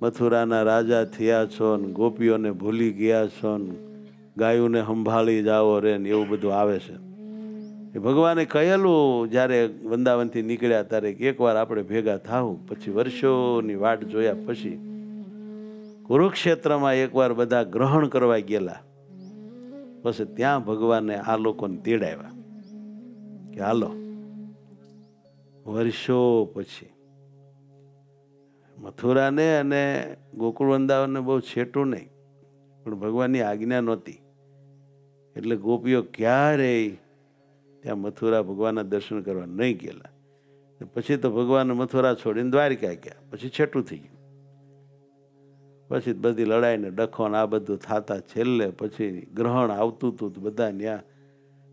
મથુરાના રાજા થયા છો ને ગોપીઓને ભૂલી ગયા છો ને ગાયોને સંભાળી જાઓ રે ને એવું બધું આવે છે. એ ભગવાને કહેલું, જ્યારે વૃંદાવનથી નીકળ્યા ત્યારે એકવાર આપણે ભેગા થાવું પછી વર્ષોની વાટ જોયા પછી કુરુક્ષેત્રમાં એકવાર બધા ગ્રહણ કરવા ગયેલા. પછી ત્યાં ભગવાને આ લોકોને તેડાવ્યા કે હાલો, વર્ષો પછી મથુરાને અને ગોકુળ વૃંદાવનને બહુ છેટું નહીં. પણ ભગવાનની આજ્ઞા નહોતી. એટલે ગોપીઓ ક્યારેય ત્યાં મથુરા ભગવાનના દર્શન કરવા નહીં ગયેલા. પછી તો ભગવાન મથુરા છોડીને દ્વારિકા ગયા. પછી છેટું થઈ ગયું. પછી બધી લડાઈને ને આ બધું થતા છેલ્લે પછી ગ્રહણ આવતું હતું બધા ત્યાં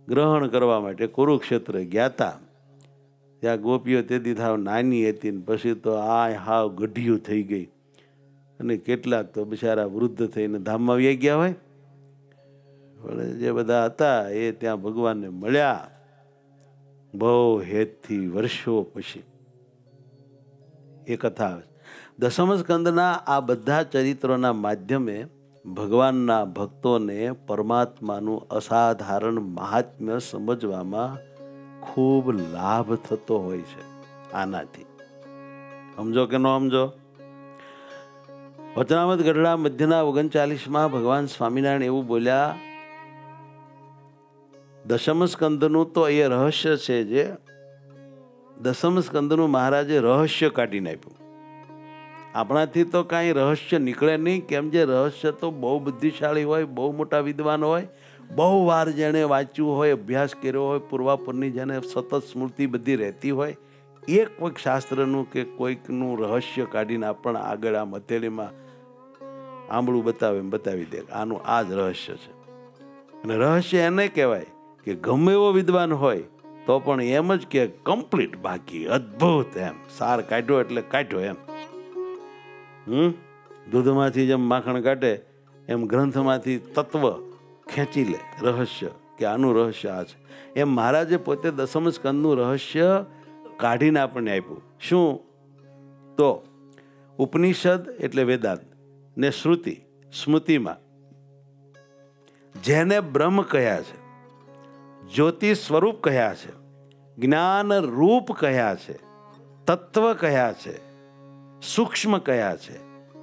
ગ્રહણ કરવા માટે કુરુક્ષેત્ર ગયા હતા ત્યાં ગોપીઓ તેથી થાવ નાની હતી ને પછી તો આ હાવ ગઢિયું થઈ ગઈ. અને કેટલાક તો બિચારા વૃદ્ધ થઈને ધામમાં વહી ગયા હોય. પણ જે બધા હતા એ ત્યાં ભગવાનને મળ્યા. બહુ હેતથી વર્ષો પછી. એ કથા આવે દસમ સ્કંદના આ બધા ચરિત્રોના માધ્યમે ભગવાનના ભક્તોને પરમાત્માનું અસાધારણ મહાત્મ્ય સમજવામાં ખૂબ લાભ થતો હોય છે આનાથી. સમજો કે ન સમજો? વચનામત ગઢડા મધ્યના ઓગણચાલીસમાં ભગવાન સ્વામિનારાયણ એવું બોલ્યા, દશમ સ્કંદનું તો એ રહસ્ય છે જે દસમ સ્કંદનું મહારાજે રહસ્ય કાઢી નાખ્યું આપણાથી તો કાંઈ રહસ્ય નીકળે નહીં, કેમ જે રહસ્ય તો બહુ બુદ્ધિશાળી હોય, બહુ મોટા વિદ્વાન હોય બહુ વાર જેણે વાંચ્યું હોય, અભ્યાસ કર્યો હોય, પૂર્વાપુરની જેને સતત સ્મૃતિ બધી રહેતી હોય એ કોઈક શાસ્ત્રનું કે કોઈકનું રહસ્ય કાઢીને આપણને આગળ આ મથેળીમાં આંબળું બતાવે એમ બતાવી દે. આનું આ જ રહસ્ય છે. અને રહસ્ય એને કહેવાય કે ગમે એવો વિદ્વાન હોય, તો પણ એમ જ કે કમ્પ્લીટ બાકી, અદ્ભુત એમ. સાર કાઢ્યો એટલે કાઢ્યો એમ. હમ? દૂધમાંથી જેમ માખણ કાઢે, એમ ગ્રંથમાંથી તત્વ ખેંચી લે રહસ્ય કે આનું રહસ્ય આ છે. એમ મહારાજે પોતે દસમ સ્કંદનું રહસ્ય કાઢીને આપણને આપ્યું. શું? તો ઉપનિષદ એટલે વેદાંત ને શ્રુતિ સ્મૃતિમાં. જેને બ્રહ્મ કહ્યા છે, જ્યોતિ સ્વરૂપ કહ્યા છે, જ્ઞાન રૂપ કહ્યા છે, તત્વ કહ્યા છે, સૂક્ષ્મ કયા છે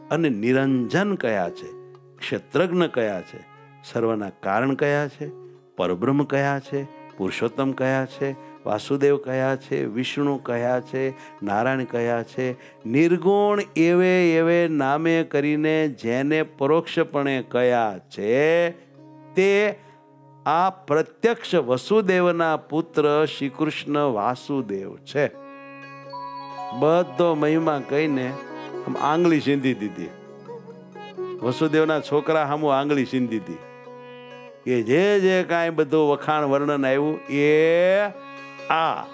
અને નિરંજન કયા છે, ક્ષેત્રજ્ઞ કયા છે. સર્વના કારણ કયા છે? પરબ્રહ્મ કયા છે? પુરુષોત્તમ કયા છે? વાસુદેવ કયા છે? વિષ્ણુ કયા છે? નારાયણ કયા છે? નિર્ગુણ એવે એવે નામે કરીને જેને પરોક્ષપણે કયા છે, તે આ પ્રત્યક્ષ વસુદેવના પુત્ર શ્રી કૃષ્ણ વાસુદેવ છે. બધો મહિમા કહીને આંગળી સીંધી દીધી. વસુદેવના છોકરા સામું આંગળી સીંધી હતી કે જે જે કાંઈ બધું વખાણ વર્ણન આવ્યું એ આ.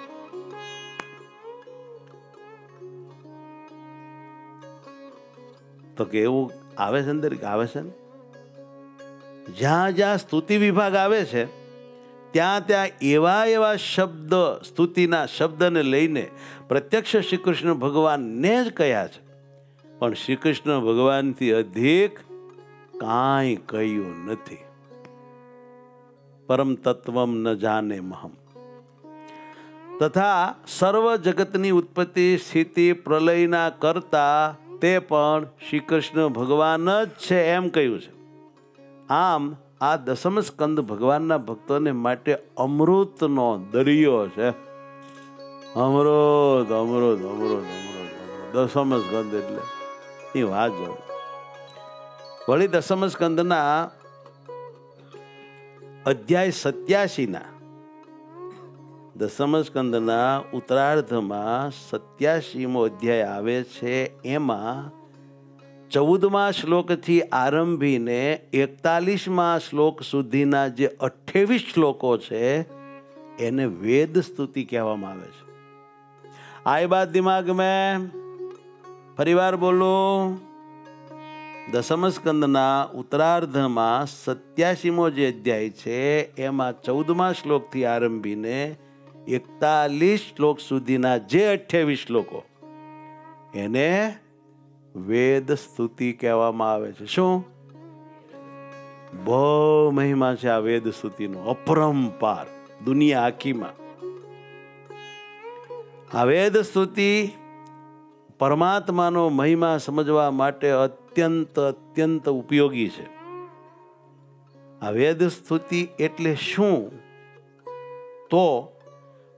તો કે એવું આવે છે અંદર આવે છે ને? જ્યાં જ્યાં સ્તુતિ વિભાગ આવે છે, ત્યાં ત્યાં એવા એવા શબ્દ, સ્તુતિના શબ્દને લઈને પ્રત્યક્ષ શ્રી કૃષ્ણ ભગવાનને જ કહ્યા છે. પણ શ્રી કૃષ્ણ ભગવાનથી અધિક કાંઈ કહ્યું નથી. પરમ તત્વમ ન જાને મહમ. તથા સર્વ જગતની ઉત્પત્તિ, સ્થિતિ, પ્રલયના કરતા તે પણ શ્રી કૃષ્ણ ભગવાન જ છે એમ કહ્યું છે. આમ આ દસમ સ્કંદ ભગવાનના ભક્તોને માટે અમૃતનો દરિયો છે. અમૃત અમૃત અમૃત અમૃત. દસમ સ્કંદ એટલે. એ વાત જો વળી દસમ સ્કંદના અધ્યાય સત્યાસીના. દસમ સ્કંદના ઉત્તરાર્ધમાં સત્યાસીમો અધ્યાય આવે છે. એમાં ચૌદમા શ્લોકથી આરંભીને એકતાલીસમા શ્લોક સુધીના જે અઠ્ઠાવીસ શ્લોકો છે, એને વેદ સ્તુતિ કહેવામાં આવે છે. આય બાદ દિમાગ મેં ફરીવાર બોલું. દસમ સ્કંદના ઉત્તરાર્ધમાં સત્યાસીમો જે અધ્યાય છે, એમાં ચૌદમા શ્લોકથી આરંભીને એકતાલીસ શ્લોક સુધીના જે અઠ્યાવીસ શ્લોકો, એને વેદ સ્તુતિ કહેવામાં આવે છે. શું? બહુ મહિમા છે આ વેદ સ્તુતિનો. અપરંપાર. દુનિયા આખીમાં. આ વેદ સ્તુતિ પરમાત્માનો મહિમા સમજવા માટે અત્યંત અત્યંત ઉપયોગી છે. આ વેદ સ્તુતિ એટલે શું? તો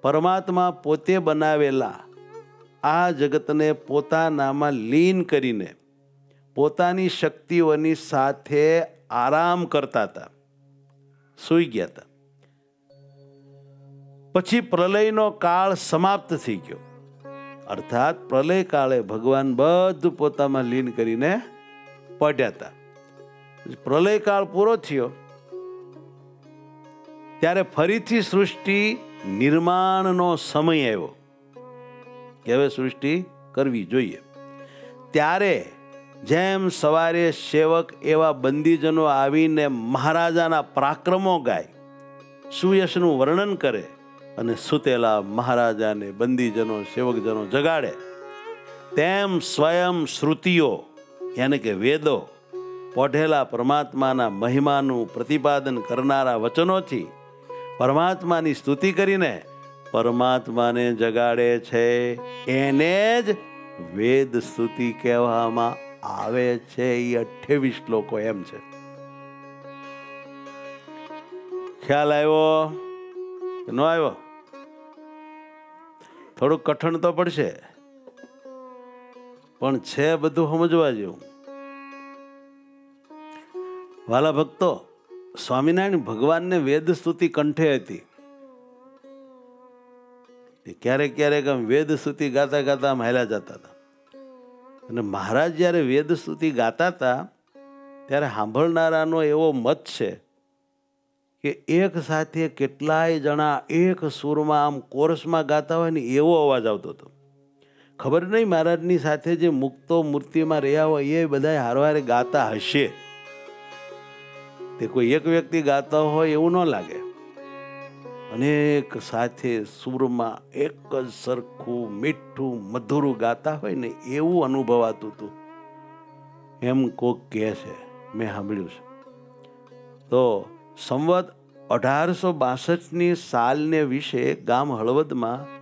પરમાત્મા પોતે બનાવેલા આ જગતને પોતાનામાં લીન કરીને પોતાની શક્તિઓની સાથે આરામ કરતા હતા. સૂઈ ગયા હતા. પછી પ્રલયનો કાળ સમાપ્ત થઈ ગયો. અર્થાત પ્રલય કાળે ભગવાન બધું પોતામાં લીન કરીને પડ્યા હતા. પ્રલયકાળ પૂરો થયો. ત્યારે ફરીથી સૃષ્ટિ નિર્માણનો સમય આવ્યો કે હવે સૃષ્ટિ કરવી જોઈએ. ત્યારે જેમ સવારે સેવક એવા બંદીજનો આવીને મહારાજાના પરાક્રમો ગાય, સુયશનું વર્ણન કરે અને સુતેલા મહારાજાને બંદીજનો, સેવકજનો જગાડે, તેમ સ્વયં શ્રુતિઓ યાને કે વેદો પોઢેલા પરમાત્માના મહિમાનું પ્રતિપાદન કરનારા વચનોથી પરમાત્માની સ્તુતિ કરીને પરમાત્માને જગાડે છે. એને જ વેદ સ્તુતિ કહેવામાં આવે છે. એ અઠ્યાવીસ શ્લોકો એમ છે. ખ્યાલ આવ્યો? કે ન આવ્યો? થોડુંક કઠણ તો પડશે. પણ છે બધું સમજવા જેવું. વાલા ભક્તો, સ્વામિનારાયણ ભગવાનને વેદ સ્તુતિ કંઠે હતી. ક્યારેક ક્યારેક આમ વેદ સ્તુતિ ગાતા ગાતા આમ હેલા જતા હતા. અને મહારાજ જ્યારે વેદ સ્તુતિ ગાતા હતા, ત્યારે સાંભળનારાનો એવો મત છે કે એક સાથે કેટલાય જણા એક સુરમાં આમ કોરસમાં ગાતા હોય ને એવો અવાજ આવતો હતો. ખબર નહીં મહારાજની સાથે જે મુક્તો મૂર્તિમાં રહ્યા હોય એ બધા હારવારે ગાતા હશે. તે કોઈ એક વ્યક્તિ ગાતા હોય એવું ન લાગે. અનેક સાથે સુરમાં એક જ સરખું મીઠું મધુરું ગાતા હોય ને એવું અનુભવાતું હતું એમ કોક કહે છે, મેં સાંભળ્યું છે. તો સંવત અઢારસો બાસઠની સાલને વિશે ગામ હળવદમાં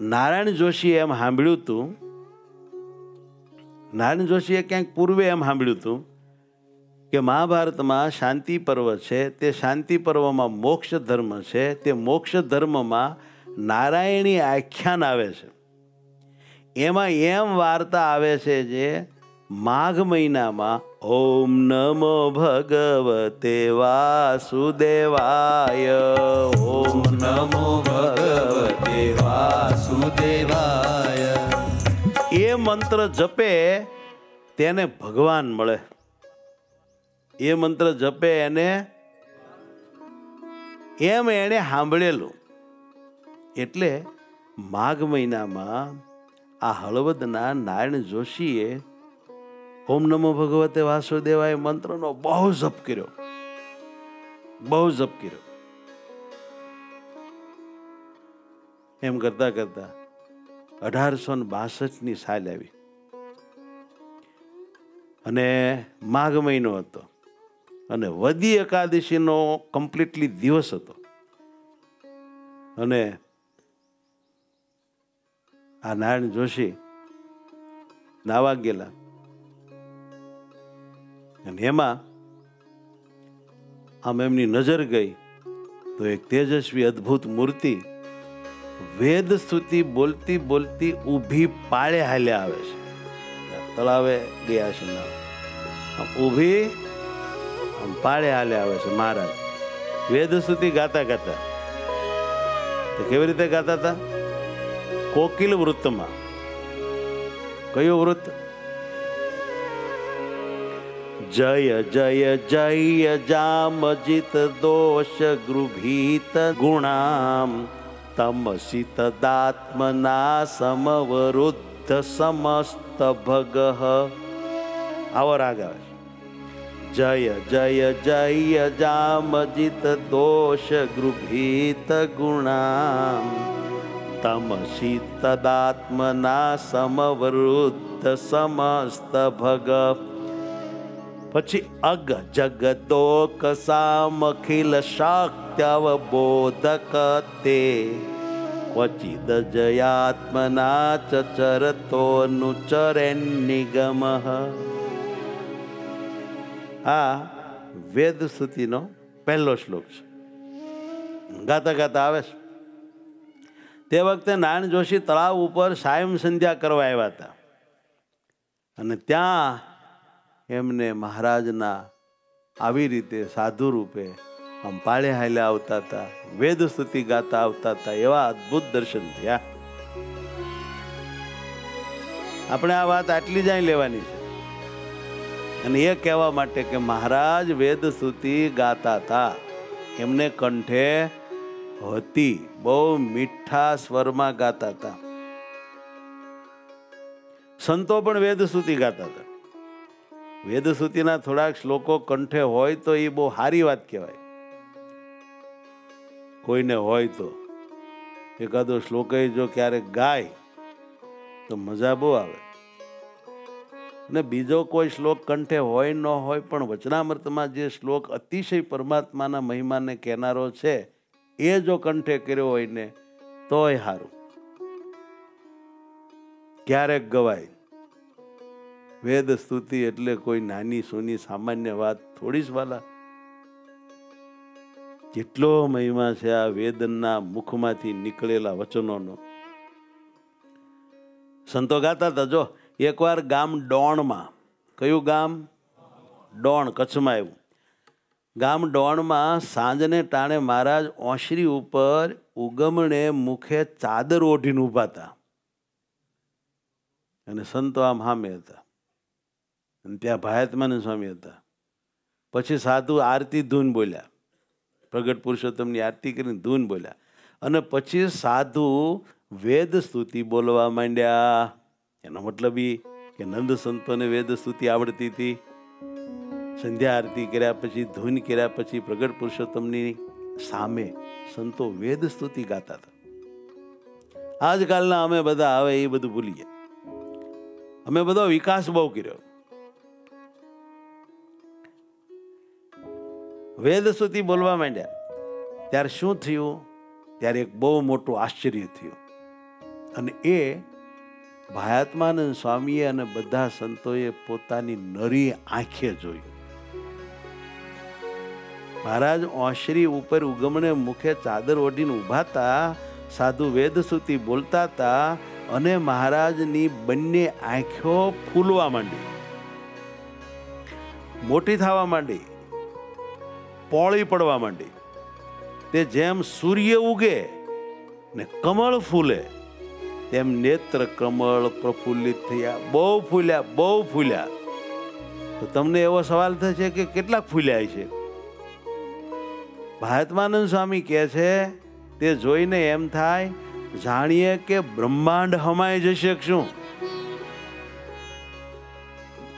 નારાયણ જોશીએ એમ સાંભળ્યું હતું. નારાયણ જોશીએ ક્યાંક પૂર્વે એમ સાંભળ્યું હતું કે મહાભારતમાં શાંતિ પર્વ છે, તે શાંતિ પર્વમાં મોક્ષ ધર્મ છે, તે મોક્ષ ધર્મમાં નારાયણી આખ્યાન આવે છે. એમાં એમ વાર્તા આવે છે જે માઘ મહિનામાં ઓમ નમો ભગવતે વાસુદેવાય. ઓમ નમો ભગવતે વાસુદેવાય. એ મંત્ર જપે તેને ભગવાન મળે. એ મંત્ર જપે એને એમ એણે સાંભળેલું. એટલે માઘ મહિનામાં આ હળવદના નારાયણ જોશીએ ઓમ નમો ભગવતે વાસુદેવાય મંત્રનો બહુ જપ કર્યો. બહુ જપ કર્યો. એમ કરતા કરતા અઢારસો ને બાસઠની સાલ આવી. અને માઘ મહિનો હતો. અને વદી એકાદશીનો કમ્પ્લીટલી દિવસ હતો. અને આ નારાયણ જોશી નાવા ગયેલા. અને એમાં આમ એમની નજર ગઈ તો એક તેજસ્વી અદ્ભુત મૂર્તિ વેદ સ્તુતિ બોલતી બોલતી ઊભી પાળે હાલ્યા આવે છે. તળાવે ગયા છે ના ઊભી આમ પાળે હાલે આવે છે મહારાજ. વેદ સ્તુતિ ગાતા ગાતા. તો કેવી રીતે ગાતા હતા? કોકિલ વૃત્તમાં. કયું વૃત્ત? જય જામજિત દોષ ગૃભીત ગુણામ તમસી તદાત્મના સમવરુદ્ધ સમસ્ત ભગ આવો રાગ આવે છે જય જય જય જામજિત દોષ ગૃભીત ગુણામ તમસી તદાત્મના સમસ્ત ભગ પછી અગ જગદોક સામખિલ શાક્ત્યવબોધક તે. ક્વચિદ જયાત્મના ચરતોનુચરેન્નિગમ આ વેદ સ્તુતિનો પહેલો શ્લોક છે. ગાતા ગાતા આવે છે. તે વખતે નારાયણ જોશી તળાવ ઉપર સાયમ સંધ્યા કરવા આવ્યા હતા. અને ત્યાં એમને મહારાજના આવી રીતે સાધુ રૂપે આમ પાળે હાલ્યા આવતા હતા, વેદ સ્તુતિ ગાતા આવતા હતા, એવા અદ્ભુત દર્શન થયા. આપણે આ વાત આટલી જ અહીં લેવાની છે. અને એ કહેવા માટે કે મહારાજ વેદ સ્તુતિ ગાતા હતા. એમને કંઠે હતી બહુ મીઠા સ્વરમાં ગાતા હતા. સંતો પણ વેદ સ્તુતિ ગાતા હતા. વેદ સ્તુતિના થોડાક શ્લોકો કંઠે હોય તો એ બહુ સારી વાત કહેવાય. કોઈને હોય તો એકાદો શ્લોક જો ક્યારેક ગાય તો મજા બહુ આવે. અને બીજો કોઈ શ્લોક કંઠે હોય ન હોય પણ વચનામૃતમાં જે શ્લોક અતિશય પરમાત્માના મહિમાને કહેનારો છે, એ જો કંઠે કર્યો હોય ને તોય સારું ક્યારેક ગવાય. વેદ સ્તુતિ એટલે કોઈ નાની સૂની સામાન્ય વાત થોડી જ વાલા. કેટલો મહિમા છે આ વેદના મુખમાંથી નીકળેલા વચનોનો. સંતો ગાતા હતા, જો, એકવાર ગામ ડોણમાં. કયું ગામ? ડોણ, કચ્છમાં આવ્યું. ગામ ડોણમાં સાંજને ટાણે મહારાજ ઓશરી ઉપર ઉગમણે મુખે ચાદર ઓઢીને ઊભા હતા. અને સંતો આમ હામે હતા. અને ત્યાં ભાયાત્માનંદ સ્વામી હતા. પછી સાધુ આરતી ધૂન બોલ્યા. પ્રગટ પુરુષોત્તમની આરતી કરીને ધૂન બોલ્યા. અને પછી સાધુ વેદ સ્તુતિ બોલવા માંડ્યા. એનો મતલબ ઈ કે નંદ સંતોને વેદ સ્તુતિ આવડતી હતી. સંધ્યા આરતી કર્યા પછી, ધૂન કર્યા પછી પ્રગટ પુરુષોત્તમની સામે સંતો વેદ સ્તુતિ ગાતા હતા. આજકાલના અમે બધા હવે એ બધું ભૂલી ગયા. અમે બધો વિકાસ બહુ કર્યો. વેદ સુધી બોલવા માંડ્યા. ત્યારે શું થયું? ત્યારે એક બહુ મોટું આશ્ચર્ય થયું. અને એ ભાયાત્માનંદ સ્વામીએ અને બધા સંતોએ પોતાની નરી આંખે જોયું. મહારાજ ઓશરી ઉપર ઉગમણે મુખે ચાદર ઓઢીને ઊભા હતા, સાધુ વેદ સુધી બોલતા હતા અને મહારાજની બંને આંખો ફૂલવા માંડી. મોટી થવા માંડી. પોળી પડવા માંડી. તે જેમ સૂર્ય ઉગે ને કમળ ફૂલે, તેમ નેત્ર કમળ પ્રફુલ્લિત થયા, બહુ ફૂલ્યા બહુ ફૂલ્યા. તો તમને એવો સવાલ થશે કે કેટલાક ફૂલ્યા છે? ભારતમાનંદ સ્વામી કહે છે, તે જોઈને એમ થાય, જાણીએ કે બ્રહ્માંડ હમાઈ જશે શું?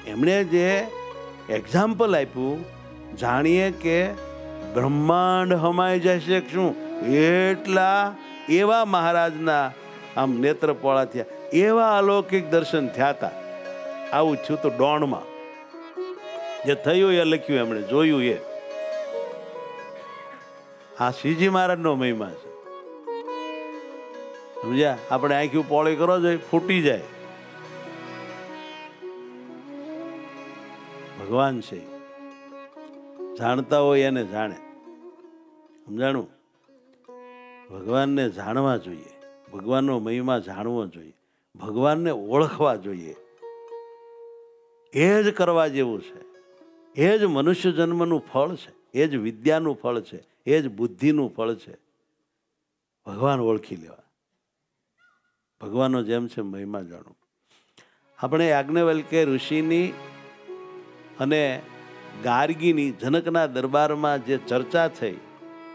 એમણે જે એક્ઝામ્પલ આપ્યું જાણીએ કે બ્રહ્માંડ હમાઈ જશે શું? એટલા એવા મહારાજના આમ નેત્રપોળા થયા. એવા અલૌકિક દર્શન થયા હતા આવું થયું તો ડોણમાં. જે થયું એ લખ્યું એમણે, જોયું એ. આ શ્રીજી મહારાજનો મહિમા છે. સમજ્યા? આપણે આંખ્યું પોળી કરો જોઈએ ફૂટી જાય. ભગવાન છે જાણતા હોય એને જાણે. સમજાણું? ભગવાનને જાણવા જોઈએ. ભગવાનનો મહિમા જાણવો જોઈએ. ભગવાનને ઓળખવા જોઈએ. એ જ કરવા જેવું છે. એ જ મનુષ્ય જન્મનું ફળ છે. એ જ વિદ્યાનું ફળ છે. એ જ બુદ્ધિનું ફળ છે. ભગવાન ઓળખી લેવા. ભગવાનનો જેમ છે મહિમા જાણવું. આપણે યાજ્ઞવલ્કે ઋષિની અને ગાર્ગીની જનકના દરબારમાં જે ચર્ચા થઈ,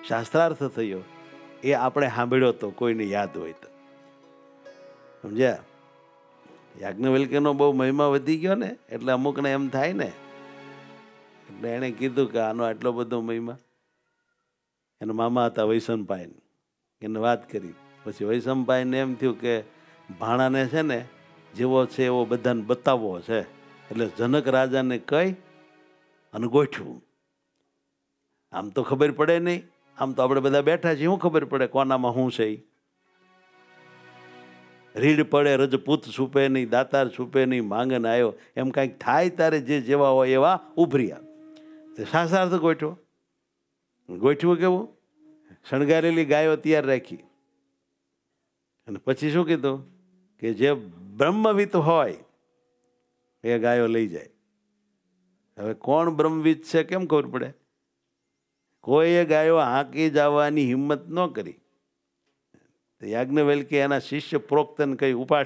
શાસ્ત્રાર્થ થયો, એ આપણે સાંભળ્યો હતો કોઈને યાદ હોય તો. સમજ્યા? યાજ્ઞવલ્ક્યનો બહુ મહિમા વધી ગયો ને, એટલે અમુકને એમ થાય ને. એટલે એણે કીધું કે આનો આટલો બધો મહિમા. એના મામા હતા વૈશંપાયન એને વાત કરી. પછી વૈશંપાયનને એમ થયું કે ભાણાને છે ને, જેવો છે એવો બધાને બતાવવો છે. એટલે જનક રાજાને કહી અને ગોઠવું. આમ તો ખબર પડે નહીં. આમ તો આપણે બધા બેઠા છીએ. શું ખબર પડે કોનામાં શું છે રીડ પડે, રજપૂત છૂપે નહીં, દાતાર છૂપે નહીં, માંગન આવ્યો એમ કાંઈક થાય તારે જે જેવા હોય એવા ઉભર્યા તે શાસ્ત્રાર્થ ગોઠવો. ગોઠવું કેવું? શણગારેલી ગાયો તૈયાર રાખી. અને પછી શું કીધું? કે જે બ્રહ્મવિત હોય, એ ગાયો લઈ જાય. હવે કોણ બ્રહ્મવિદ છે કેમ ખબર પડે? કોઈએ ગાયો હાંકી જવાની હિંમત ન કરી. તો યાજ્ઞવલ્કે એના શિષ્ય પ્રોક્તન કહી ઉપાડ,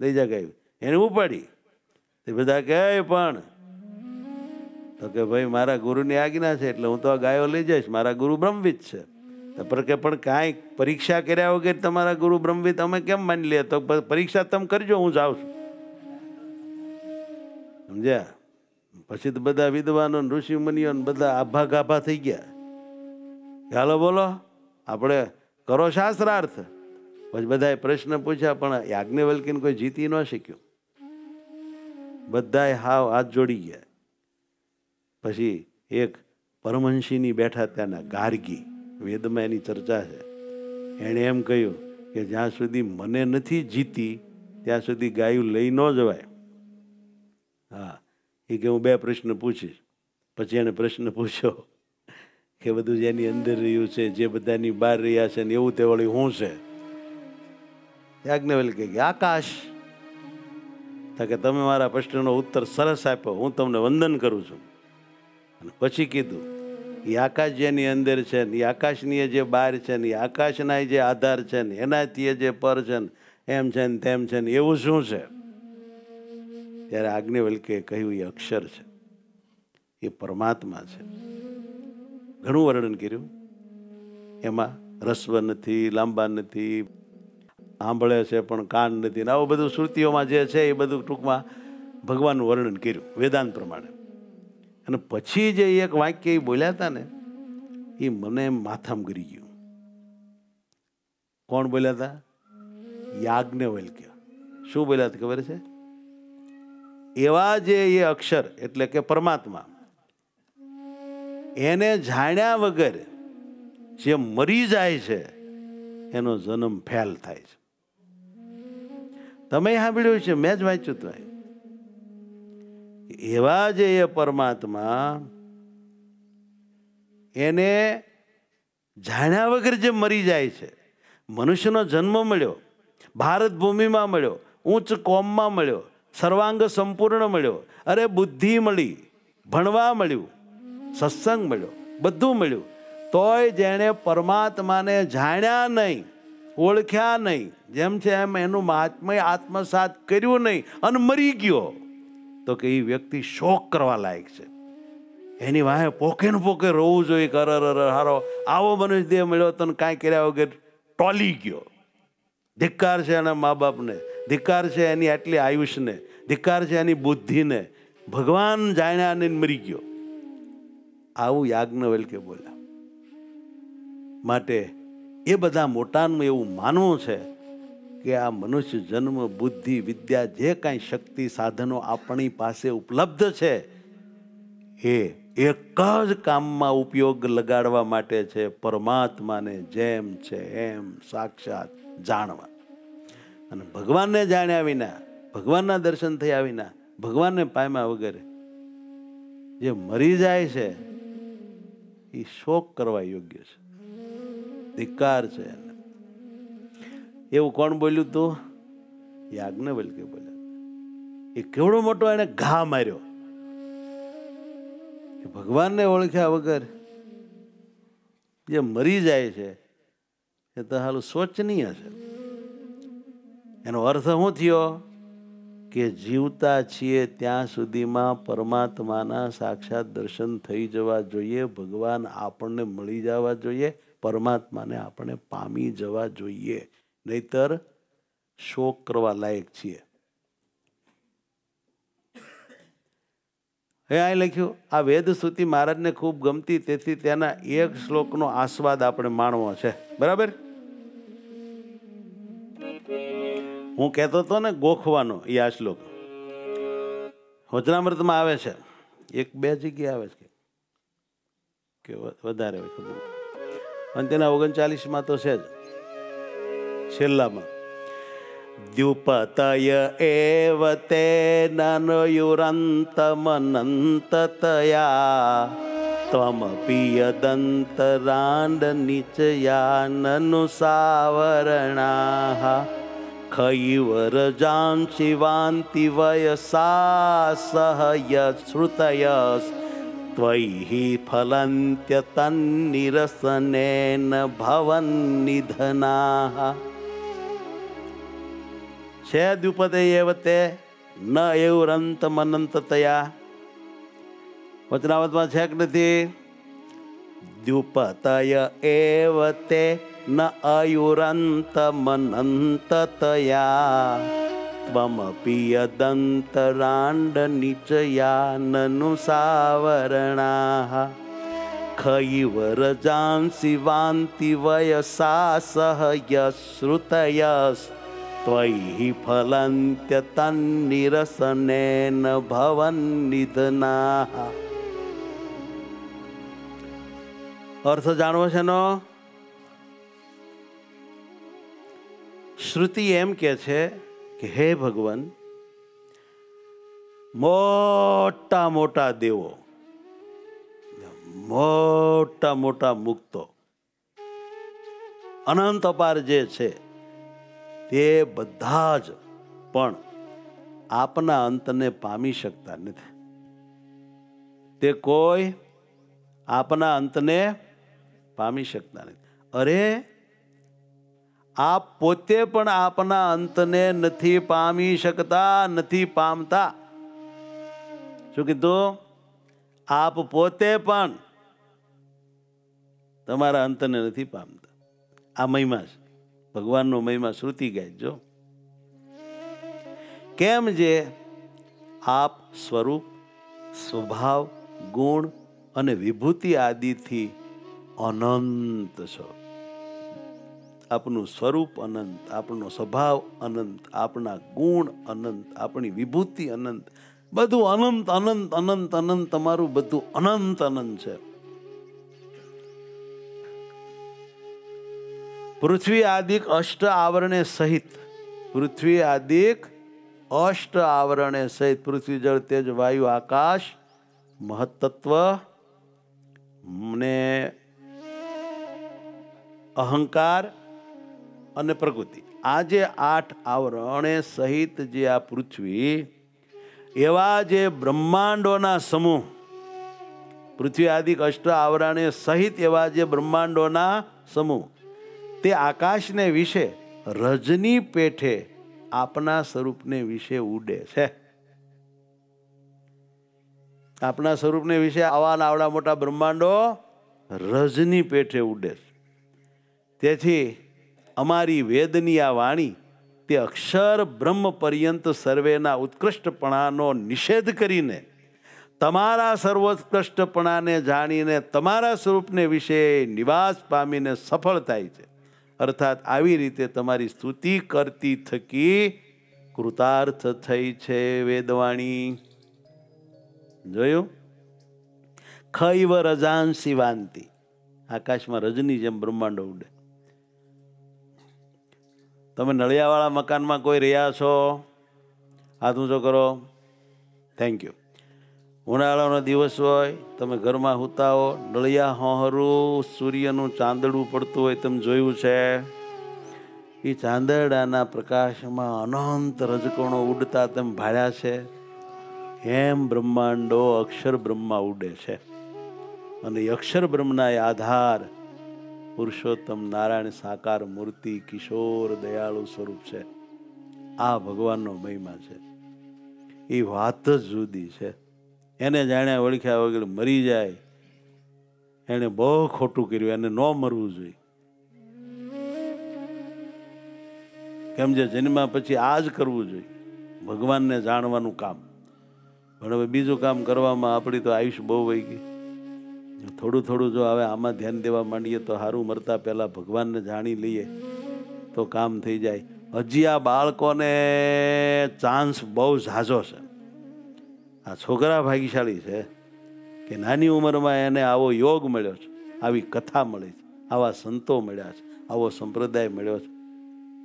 લઈ જા ગાયું. એને ઉપાડી. તે બધા કહે પણ. તો કે, ભાઈ, મારા ગુરુની આજ્ઞા છે, એટલે હું તો આ ગાયો લઈ જઈશ. મારા ગુરુ બ્રહ્મવિદ છે. પર કે, પણ કાંઈ પરીક્ષા કર્યા વગર તમારા ગુરુ બ્રહ્મવિદ અમે કેમ માની લે? તો પરીક્ષા તમે કરજો, હું જાઉં છું. સમજ્યા? પછી તો બધા વિદ્વાનો ઋષિ મુનિઓ બધા આભા ગાભા થઈ ગયા. હાલો બોલો, આપણે કરો શાસ્ત્રાર્થ. પછી બધાએ પ્રશ્ન પૂછ્યા, પણ યાજ્ઞવલ્કીને કોઈ જીતી ન શક્યું. બધાએ હાવ હાથ જોડી ગયા. પછી એક પરમહંસીની બેઠા ત્યાંના ગાર્ગી, વેદમાં એની ચર્ચા છે. એણે એમ કહ્યું કે જ્યાં સુધી મને નથી જીતી, ત્યાં સુધી ગાયું લઈ ન જવાય. હા એ કે હું બે પ્રશ્ન પૂછીશ. પછી એણે પ્રશ્ન પૂછ્યો કે બધું જેની અંદર રહ્યું છે, જે બધાની બહાર રહ્યા છે ને એવું તે વળી હું છે? યાજ્ઞવેલ કે આકાશ. કે તમે મારા પ્રશ્નનો ઉત્તર સરસ આપ્યો, હું તમને વંદન કરું છું. અને પછી કીધું એ આકાશ જેની અંદર છે ને એ આકાશની જે બહાર છે ને એ આકાશના જે આધાર છે ને, એનાથી જે પર છે ને, એમ છે ને તેમ છે ને, એવું શું છે? ત્યારે આજ્ઞવલ્કે કહ્યું, એ અક્ષર છે. એ પરમાત્મા છે. ઘણું વર્ણન કર્યું. એમાં રસ્વ નથી, લાંબા નથી સાંભળે છે પણ કાન નથી ને આવું બધું શ્રુતિઓમાં જે છે એ બધું ટૂંકમાં ભગવાનનું વર્ણન કર્યું, વેદાંત પ્રમાણે. અને પછી જે એક વાક્ય એ બોલ્યા હતા ને, એ મને માથામાં ગરી ગયું. કોણ બોલ્યા હતા? યાજ્ઞવલ્ક્ય શું બોલ્યા હતા ખબર છે? એવા જે એ અક્ષર, એટલે કે પરમાત્મા, એને જાણ્યા વગર જે મરી જાય છે, એનો જન્મ ફેલ થાય છે તમે સાંભળ્યું છે, મેં જ વાંચ્યું તો. એવા જે એ પરમાત્મા એને જાણ્યા વગર જે મરી જાય છે, મનુષ્યનો જન્મ મળ્યો, ભારત ભૂમિમાં મળ્યો ઉચ્ચ કોમમાં મળ્યો સર્વાંગ સંપૂર્ણ મળ્યો. અરે બુદ્ધિ મળી, ભણવા મળ્યું, સત્સંગ મળ્યો, બધું મળ્યું. તોય જેણે પરમાત્માને જાણ્યા નહીં, ઓળખ્યા નહીં, જેમ છે એમ એનું મહાત્મય આત્મસાત કર્યું નહીં અને મરી ગયો, તો કે એ વ્યક્તિ શોક કરવા લાયક છે. એની વાહે પોકે ને પોકે રોવું જોઈએ, કર હારો. આવો મનુષ્ય દેહ મળ્યો તને કાંઈ કર્યા વગર ટોલી ગયો. ધિક્કાર છે એના મા બાપને. ધિક્કાર છે એની આટલી આયુષને, ધિકાર છે એની બુદ્ધિને. ભગવાન જાણ્યા ને મરી ગયો. આવું યાજ્ઞવલ્કે બોલ્યા. માટે એ બધા મોટાનું એવું માનવું છે કે આ મનુષ્ય જન્મ, બુદ્ધિ, વિદ્યા જે કાંઈ શક્તિ, સાધનો આપણી પાસે ઉપલબ્ધ છે, એ એક જ કામમાં ઉપયોગ લગાડવા માટે છે, પરમાત્માને જેમ છે એમ સાક્ષાત જાણવા. અને ભગવાનને જાણ્યા વિના, ભગવાનના દર્શન થયા વિના, ભગવાનને પામ્યા વગર જે મરી જાય છે, એ શોક કરવા યોગ્ય છે. ધિકાર છે એને. એવું કોણ બોલ્યું તું? યાજ્ઞવલ્કે બોલ્યા. એ કેવડો મોટો એને ઘા માર્યો. ભગવાનને ઓળખ્યા વગર જે મરી જાય છે, એ તો હાલ શોચનીય છે. એનો અર્થ શું થયો? કે જીવતા છીએ ત્યાં સુધીમાં પરમાત્માના સાક્ષાત દર્શન થઈ જવા જોઈએ, ભગવાન આપણને મળી જવા જોઈએ, પરમાત્માને આપણે પામી જવા જોઈએ. નહીતર શોક કરવા લાયક છીએ. હે, આ લખ્યું. આ વેદ સ્તુતિ મહારાજને ખૂબ ગમતી, તેથી તેના એક શ્લોકનો આસ્વાદ આપણે માણવો છે. બરાબર? હું કહેતો હતો ને, ગોખવાનો એ આ શ્લોક. વચનામૃતમાં આવે છે. એક બે જગ્યાએ આવે છે. કે વધારે હોય ખબર અને તેના ઓગણચાલીસમાં તો છે જ. છેલ્લામાં. દ્યુપતય એવ તે નનયુરંતમનંતતયા ત્વમપી યદંતરાંડ નિચયાનનુસાવરણાઃ ખૈવરજાંશિ વાન્તિ વયસા સહ યશ્રુતયસ ત્વૈ ફલન્ત્યતન્નિરસનેન ભવન્નિધનાઃ છે દ્વિપદે એવ તે ન એવું અંતમનંતતયા વચનાવતમાં છે કે નથી દ્યુપતય એવ તે ન અયુરંતમનંતતયા ત્વમપી યદંતરાંડ નિચયાનનુસાવરણાઃ ખૈવરજાંસि વાન્તિ વયસા સહ યશ્રુતયસ ત્વૈ ફલન્ત્યતન્નિરસનેન ભવન્નિધનાઃ અર્થ જાણવો છે નો શ્રુતિ એમ કે છે કે હે ભગવાન, મોટા મોટા દેવો, મોટા મોટા મુક્તો, અનંત અપાર જે છે, તે બધા જ પણ આપના અંતને પામી શકતા નથી. તે કોઈ આપના અંતને પામી શકતા નથી. અરે આપ પોતે પણ આપના અંતને નથી પામી શકતા, નથી પામતા. શું કીધું? આપ પોતે પણ તમારા અંતને નથી પામતા. આ મહિમા છે. ભગવાનનો મહિમા શ્રુતિ ગાય જો. કેમ જે આપ સ્વરૂપ, સ્વભાવ, ગુણ અને વિભૂતિ આદિથી અનંત છો. આપનું સ્વરૂપ અનંત આપણો સ્વભાવ અનંત, આપણા ગુણ અનંત, આપણી વિભૂતિ અનંત. બધું અનંત અનંત અનંત અનંત, તમારું બધું અનંત અનંત છે. પૃથ્વી આદિક અષ્ટ આવરણે સહિત, પૃથ્વી આદિક અષ્ટ આવરણે સહિત, પૃથ્વી જળ, તેજ, વાયુ, આકાશ, મહત્તત્વ, ને અહંકાર અને પ્રકૃતિ. આ જે આઠ આવરણે સહિત જે આ પૃથ્વી, એવા જે બ્રહ્માંડોના સમૂહ, પૃથ્વી આદિક અષ્ટ આવરણે સહિત એવા જે બ્રહ્માંડોના સમૂહ, તે આકાશને વિશે, રજની પેઠે આપના સ્વરૂપને વિશે ઉડે છે. આપના સ્વરૂપને વિશે આવા આવડા મોટા બ્રહ્માંડો રજની પેઠે ઉડે છે. તેથી અમારી વેદની આ વાણી તે અક્ષર બ્રહ્મ પર્યંત સર્વેના ઉત્કૃષ્ટપણાનો નિષેધ કરીને, તમારા સર્વોત્કૃષ્ટપણાને જાણીને તમારા સ્વરૂપને વિશે નિવાસ પામીને સફળ થાય છે. અર્થાત આવી રીતે તમારી સ્તુતિ કરતી થકી કૃતાર્થ થઈ છે વેદવાણી. જોયું? ખૈવ રજાંશી વાંતિ. આકાશમાં રજની જેમ બ્રહ્માંડ ઉડે. તમે નળિયાવાળા મકાનમાં કોઈ રહ્યા છો? હાથ ઊંચો કરો? થેન્ક યુ ઉનાળાનો દિવસ હોય, તમે ઘરમાં હો, નળિયા હોહરું, સૂર્યનું ચાંદડું પડતું હોય, તમે જોયું છે? એ ચાંદડાના પ્રકાશમાં અનંત રજકોણો ઉડતા તેમ ભાળ્યા છે. એમ બ્રહ્માંડો અક્ષર બ્રહ્મા ઉડે છે. અને અક્ષર બ્રહ્મના આધાર પુરુષોત્તમ નારાયણ સાકાર મૂર્તિ કિશોર દયાળુ સ્વરૂપ છે. આ ભગવાનનો મહિમા છે. એ વાત જ જુદી છે. એને જાણ્યા ઓળખ્યા વગર મરી જાય. એને બહુ ખોટું કર્યું, એને ન મરવું જોઈએ. કેમ જે જન્મા પછી આ જ કરવું જોઈએ. ભગવાનને જાણવાનું કામ. પણ હવે બીજું કામ કરવામાં આપણી તો આયુષ બહુ વહી ગઈ. થોડું થોડું જો હવે આમાં ધ્યાન દેવા માંડીએ તો સારું મરતા પહેલાં ભગવાનને જાણી લઈએ તો કામ થઈ જાય. હજી આ બાળકોને ચાન્સ બહુ ઝાઝો છે. આ છોકરા ભાગ્યશાળી છે કે નાની ઉંમરમાં એને આવો યોગ મળ્યો છે, આવી કથા મળી છે, આવા સંતો મળ્યા છે, આવો સંપ્રદાય મળ્યો છે.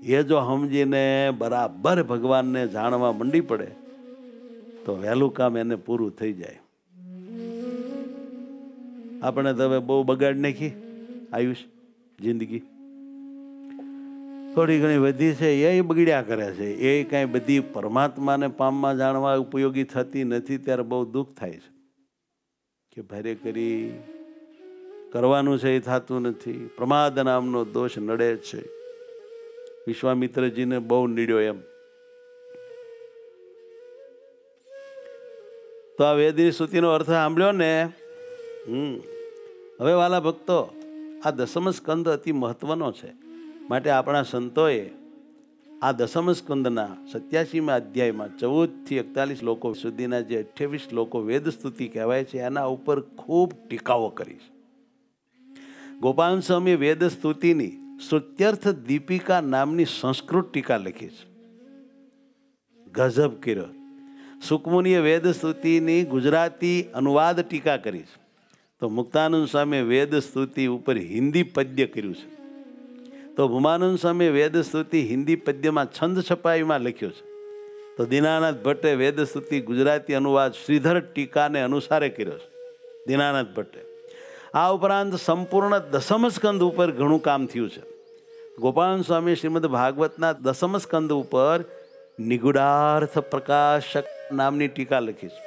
એ જો સમજીને બરાબર ભગવાનને જાણવા મંડી પડે તો વહેલું કામ એને પૂરું થઈ જાય. આપણે તો બહુ બગાડ નાખી. આયુષ, જિંદગી. થોડી ઘણી વધી છે એ બગડ્યા કરે છે. એ કાંઈ બધી પરમાત્માને પામમાં જાણવા ઉપયોગી થતી નથી, ત્યારે બહુ દુઃખ થાય છે. કે ભારે કરી કરવાનું છે, એ થતું નથી. પ્રમાદ નામનો દોષ નડે છે. વિશ્વામિત્રજીને બહુ નીડ્યો એમ. તો આ વેદની સ્તુતિનો અર્થ સાંભળ્યો ને? હમ. હવે વાલા ભક્તો, આ દસમ સ્કંદ અતિ મહત્વનો છે. માટે આપણા સંતોએ આ દસમ સ્કંદના સત્યાસીમાં અધ્યાયમાં ચૌદથી એકતાલીસ લોકો સુધીના જે અઠ્યાવીસ લોકો વેદ સ્તુતિ કહેવાય છે, એના ઉપર ખૂબ ટીકાઓ કરી છે. ગોપાલ સ્વામી વેદ સ્તુતિની શ્રુત્યર્થ દીપિકા નામની સંસ્કૃત ટીકા લખી છે. ગઝબ કર્યો સુકમુનિએ વેદ સ્તુતિની ગુજરાતી અનુવાદ ટીકા કરી છે. તો મુક્તાનંદ સ્વામીએ વેદ સ્તુતિ ઉપર હિન્દી પદ્ય કર્યું છે. તો ભૂમાનંદ સ્વામી વેદ સ્તુતિ હિન્દી પદ્યમાં છંદ છપાઈમાં લખ્યો છે. તો દીનાનાથ ભટ્ટે વેદ સ્તુતિ ગુજરાતી અનુવાદ શ્રીધર ટીકાને અનુસારે કર્યો છે. દીનાનાથ ભટ્ટે. આ ઉપરાંત સંપૂર્ણ દસમ સ્કંદ ઉપર ઘણું કામ થયું છે. ગોપાલ સ્વામી શ્રીમદ ભાગવતના દસમ સ્કંદ ઉપર નિગુડાર્થ પ્રકાશક નામની ટીકા લખી છે.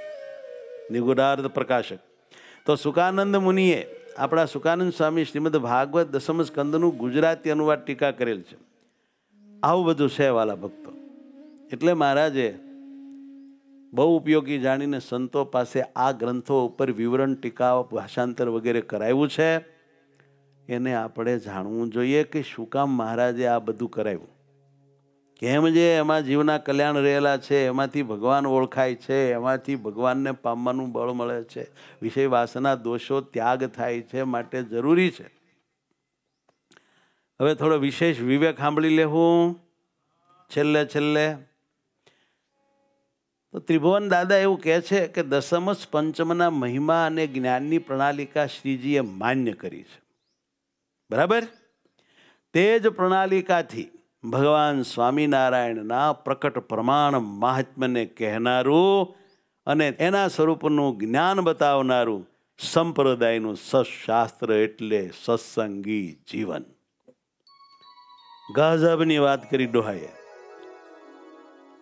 નિગુડાર્થ પ્રકાશક. તો સુકાનંદ મુનિએ આપણા સુકાનંદ સ્વામી શ્રીમદ ભાગવત દસમ સ્કંદનું ગુજરાતી અનુવાદ ટીકા કરેલ છે. આવું બધું છે વાલા ભક્તો. એટલે મહારાજે બહુ ઉપયોગી જાણીને સંતો પાસે આ ગ્રંથો ઉપર વિવરણ ટીકા ભાષાંતર વગેરે કરાવ્યું છે. એને આપણે જાણવું જોઈએ કે શું કામ મહારાજે આ બધું કરાવ્યું. કેમ જે એમાં જીવના કલ્યાણ રહેલા છે, એમાંથી ભગવાન ઓળખાય છે, એમાંથી ભગવાનને પામવાનું બળ મળે છે, વિષય વાસના દોષો ત્યાગ થાય છે માટે જરૂરી છે. હવે થોડો વિશેષ વિવેક સાંભળી લેવું. છેલ્લે છેલ્લે. તો ત્રિભુવન દાદા એવું કહે છે કે દસમસ પંચમના મહિમા અને જ્ઞાનની પ્રણાલિકા શ્રીજીએ માન્ય કરી છે. બરાબર? તે જ પ્રણાલિકાથી ભગવાન સ્વામિનારાયણના પ્રકટ પ્રમાણ મહાત્મ્યને કહેનારું અને એના સ્વરૂપનું જ્ઞાન બતાવનારું સંપ્રદાયનું સશાસ્ત્ર એટલે સત્સંગી જીવન. ગઝબની વાત કરી ડોહાએ.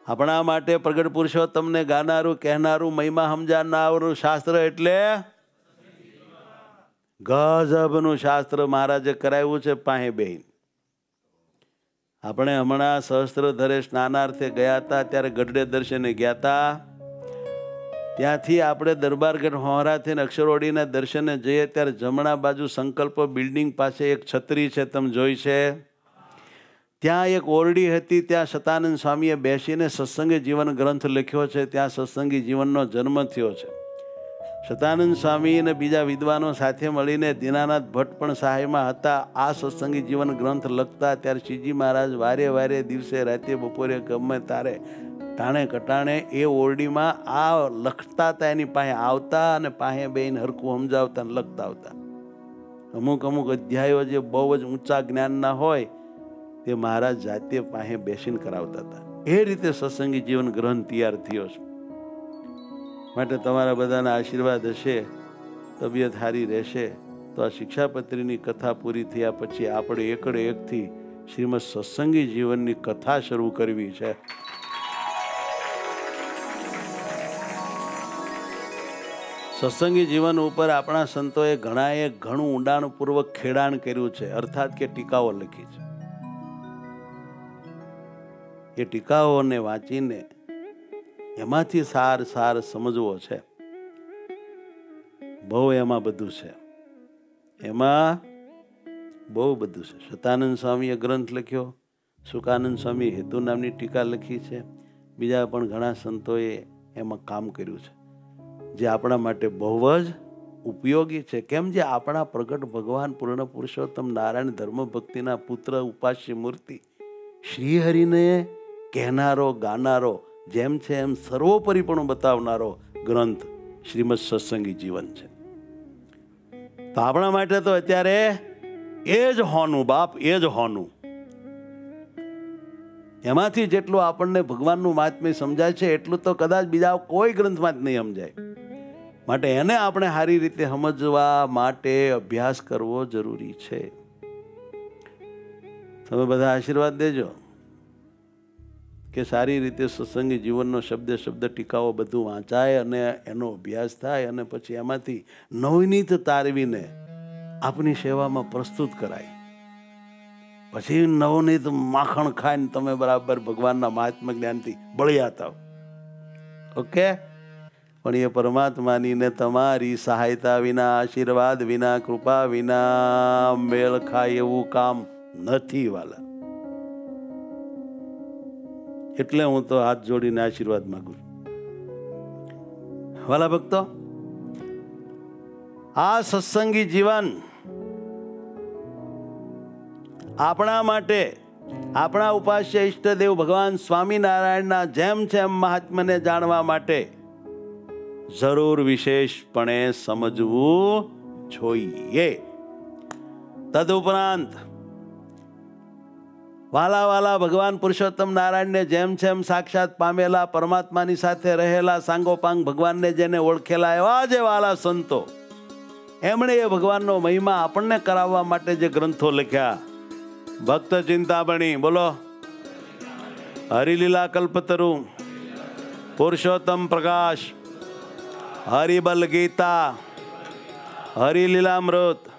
આપણા માટે પ્રગટ પુરુષોત્તમને ગાનારું, કહેનારું, મહિમા સમજાનારું શાસ્ત્ર એટલે? ગઝબનું શાસ્ત્ર મહારાજે કરાવ્યું છે, પાહે બેન આપણે હમણાં સહસ્ત્રધરે સ્નાનાર્થે ગયા હતા, ત્યારે ગઢડે દર્શને ગયા હતા. ત્યાંથી આપણે દરબારગઢ હોહરાથી અક્ષરોડીના દર્શને જઈએ, ત્યારે જમણા બાજુ સંકલ્પ બિલ્ડિંગ પાસે એક છત્રી છે, તમે જોઈ છે. ત્યાં એક ઓરડી હતી, ત્યાં સતાનંદ સ્વામીએ બેસીને સત્સંગી જીવન ગ્રંથ લખ્યો છે, ત્યાં સત્સંગી જીવનનો જન્મ થયો છે. સતાનંદ સ્વામી અને બીજા વિદ્વાનો સાથે મળીને દીનાનાથ ભટ્ટ પણ સહાયમાં હતા. આ સત્સંગી જીવન ગ્રંથ લખતા ત્યારે શ્રીજી મહારાજ વારે વારે દિવસે રાતે બપોરે ગમે તારે ટાણે કટાણે એ ઓરડીમાં આ લખતા હતા એની પાસે આવતા અને પાસે બેન હરકું સમજાવતા અને લખતા આવતા. અમુક અમુક અધ્યાયો જે બહુ જ ઊંચા જ્ઞાનના હોય તે મહારાજ જાતે પાસે બેસીને કરાવતા હતા. એ રીતે સત્સંગી જીવન ગ્રંથ તૈયાર થયો છે. માટે તમારા બધાના આશીર્વાદ હશે, તબિયત સારી રહેશે. તો આ શિક્ષાપત્રીની કથા પૂરી થયા પછી આપણે એકડે એકથી શ્રીમદ સત્સંગી જીવનની કથા શરૂ કરવી છે. સત્સંગી જીવન ઉપર આપણા સંતોએ ઘણાએ ઘણું ઊંડાણપૂર્વક ખેડાણ કર્યું છે. અર્થાત કે ટીકાઓ લખી છે. એ ટીકાઓને વાંચીને એમાંથી સાર સાર સમજવો છે. બહુ એમાં બધું છે. એમાં બહુ બધું છે. સતાનંદ સ્વામીએ ગ્રંથ લખ્યો, સુકાનંદ સ્વામી હેતુ નામની ટીકા લખી છે. બીજા પણ ઘણા સંતોએ એમાં કામ કર્યું છે. જે આપણા માટે બહુ જ ઉપયોગી છે. કેમ જે આપણા પ્રગટ ભગવાન પૂર્ણ પુરુષોત્તમ નારાયણ ધર્મ ભક્તિના પુત્ર ઉપાસ્ય મૂર્તિ શ્રીહરિને કહેનારો, ગાનારો જેમ છે એમ સર્વોપરીપણું બતાવનારો ગ્રંથ શ્રીમદ સત્સંગી જીવન છે. તો આપણા માટે તો અત્યારે એ જ હોનું, બાપ, એ જ હોનું. એમાંથી જેટલું આપણને ભગવાનનું મહાત્મ્ય સમજાય છે, એટલું તો કદાચ બીજા કોઈ ગ્રંથમાં જ નહીં સમજાય. માટે એને આપણે સારી રીતે સમજવા માટે અભ્યાસ કરવો જરૂરી છે. તમે બધા આશીર્વાદ દેજો. કે સારી રીતે સત્સંગી જીવનનો શબ્દ શબ્દ, ટીકાઓ બધું વાંચાય અને એનો અભ્યાસ થાય અને પછી એમાંથી નવનીત તારવીને આપની સેવામાં પ્રસ્તુત કરાય. પછી નવનીત માખણ ખાઈને તમે બરાબર ભગવાનના મહાત્મા જ્ઞાનથી બળિયા થાવ ઓકે? પણ એ પરમાત્માનીને તમારી સહાયતા વિના, આશીર્વાદ વિના, કૃપા વિના મેળ ખાય એવું કામ નથી વાલા. એટલે હું તો હાથ જોડીને આશીર્વાદ માગું છું. વાલા ભક્તો, આ સત્સંગી જીવન આપણા માટે, આપણા ઉપાસ્ય ઈષ્ટદેવ ભગવાન સ્વામિનારાયણના જેમ જેમ મહાત્મને જાણવા માટે જરૂર વિશેષપણે સમજવું જોઈએ. તદુપરાંત વાલા વાલા ભગવાન પુરુષોત્તમ નારાયણને જેમ જેમ સાક્ષાત પામેલા પરમાત્માની સાથે રહેલા સાંગોપાંગ ભગવાનને જેને ઓળખેલા એવા જે વાલા સંતો, એમણે એ ભગવાનનો મહિમા આપણને કરાવવા માટે જે ગ્રંથો લખ્યા. ભક્ત ચિંતામણી, બોલો. હરિલીલા કલ્પતરુ, પુરુષોત્તમ પ્રકાશ, હરિબલ ગીતા, હરિલીલામૃત,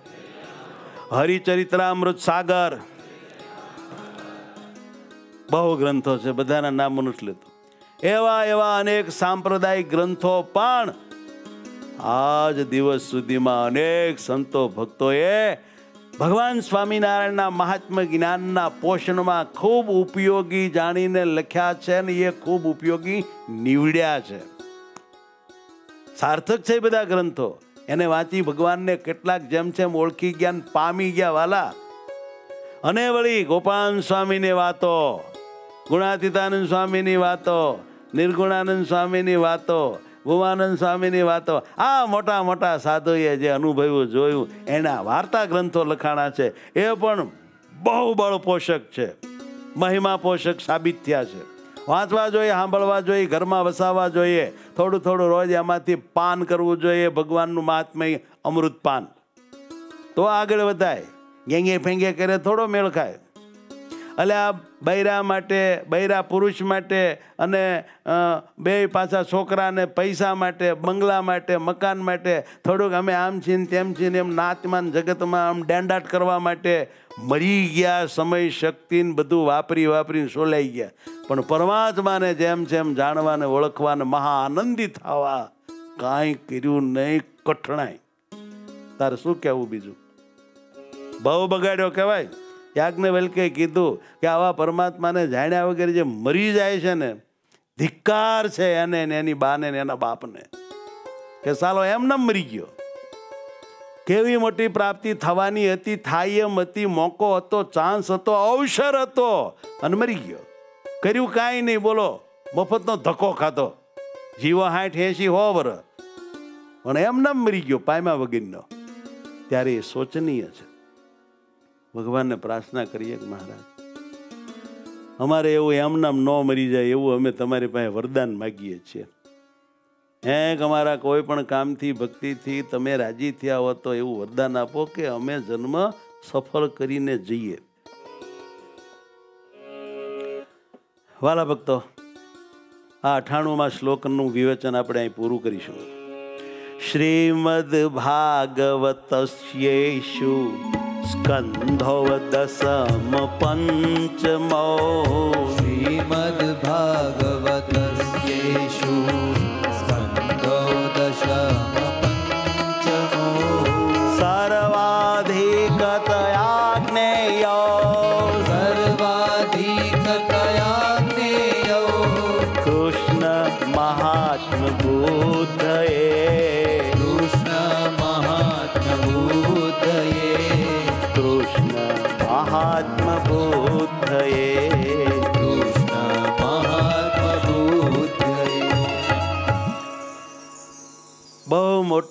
હરિચરિત્રામૃત સાગર બહુ ગ્રંથો છે, બધાના નામ નથી લેતો. એવા એવા અનેક સાંપ્રદાયિક ગ્રંથો પણ આજ દિવસ સુધીમાં અનેક સંતો ભક્તોએ ભગવાન સ્વામિનારાયણના મહાત્મા જ્ઞાનના પોષણમાં ખૂબ ઉપયોગી જાણીને લખ્યા છે ને એ ખૂબ ઉપયોગી નીવડ્યા છે. સાર્થક છે બધા ગ્રંથો. એને વાંચી ભગવાનને કેટલાક જેમ જેમ ઓળખી ગયા ને પામી ગયા વાલા. અને વળી ગોપાલ સ્વામીની વાતો ગુણાતીતાનંદ સ્વામીની વાતો, નિર્ગુણાનંદ સ્વામીની વાતો, ભુવાનંદ સ્વામીની વાતો, આ મોટા મોટા સાધુએ જે અનુભવ્યું, જોયું, એના વાર્તા ગ્રંથો લખાણા છે, એ પણ બહુ બળ પોષક છે, મહિમા પોષક સાબિત થયા છે. વાંચવા જોઈએ, સાંભળવા જોઈએ, ઘરમાં વસાવવા જોઈએ, થોડું થોડું રોજ એમાંથી પાન કરવું જોઈએ, ભગવાનનું મહાત્મય અમૃત પાન તો આગળ વધાય, ગેંગે ફેંગે કરે, થોડો મેળ ખાય. એટલે આ બૈરા માટે, બૈરા પુરુષ માટે અને બે પાછા છોકરાને પૈસા માટે, બંગલા માટે, મકાન માટે, થોડુંક અમે આમ છીએ તેમ છીન એમ નાચમાન જગતમાં આમ દાંડાટ કરવા માટે મરી ગયા, સમય શક્તિને બધું વાપરી વાપરીને સોલાઈ ગયા. પણ પરમાત્માને જેમ જેમ જાણવાને, ઓળખવાને મહા આનંદી થવા, કાંઈ કર્યું નહીં કઠણાય તારે શું કહેવું બીજું? બહુ બગાડ્યો કહેવાય. યાજ્ઞવલ્કે કીધું કે આવા પરમાત્માને જાણ્યા વગર જે મરી જાય છે ને, ધિક્કાર છે એને ને એની બાને ને એના બાપને. કે સાલો એમ ન મરી ગયો. કેવી મોટી પ્રાપ્તિ થવાની હતી, થાય એમ હતી, મોકો હતો ચાન્સ હતો, અવસર હતો, અને મરી ગયો. કર્યું કાંઈ નહીં, બોલો, મફતનો ધક્કો ખાતો જીવો હાઠ એસી હો વર. પણ ન મરી ગયો પાયમા વગરનો ત્યારે એ શોચનીય છે. ભગવાનને પ્રાર્થના કરીએ કે મહારાજ, અમારે એવું એમનામ ન મરી જાય એવું અમે તમારી પાસે વરદાન માગીએ છીએ. હે અમારા કોઈ પણ કામથી, ભક્તિથી તમે રાજી થયા હો તો એવું વરદાન આપો કે અમે જન્મ સફળ કરીને જઈએ. વાલા ભક્તો, આ અઠાણુંમાં શ્લોકનું વિવેચન આપણે અહીં પૂરું કરીશું. શ્રીમદ ભાગવતસ્યેષુ स्कन्धोदशम पञ्चमो श्रीमद्भागवतस्येषु स्कन्धो दशम पञ्चमो सर्वाधिकतया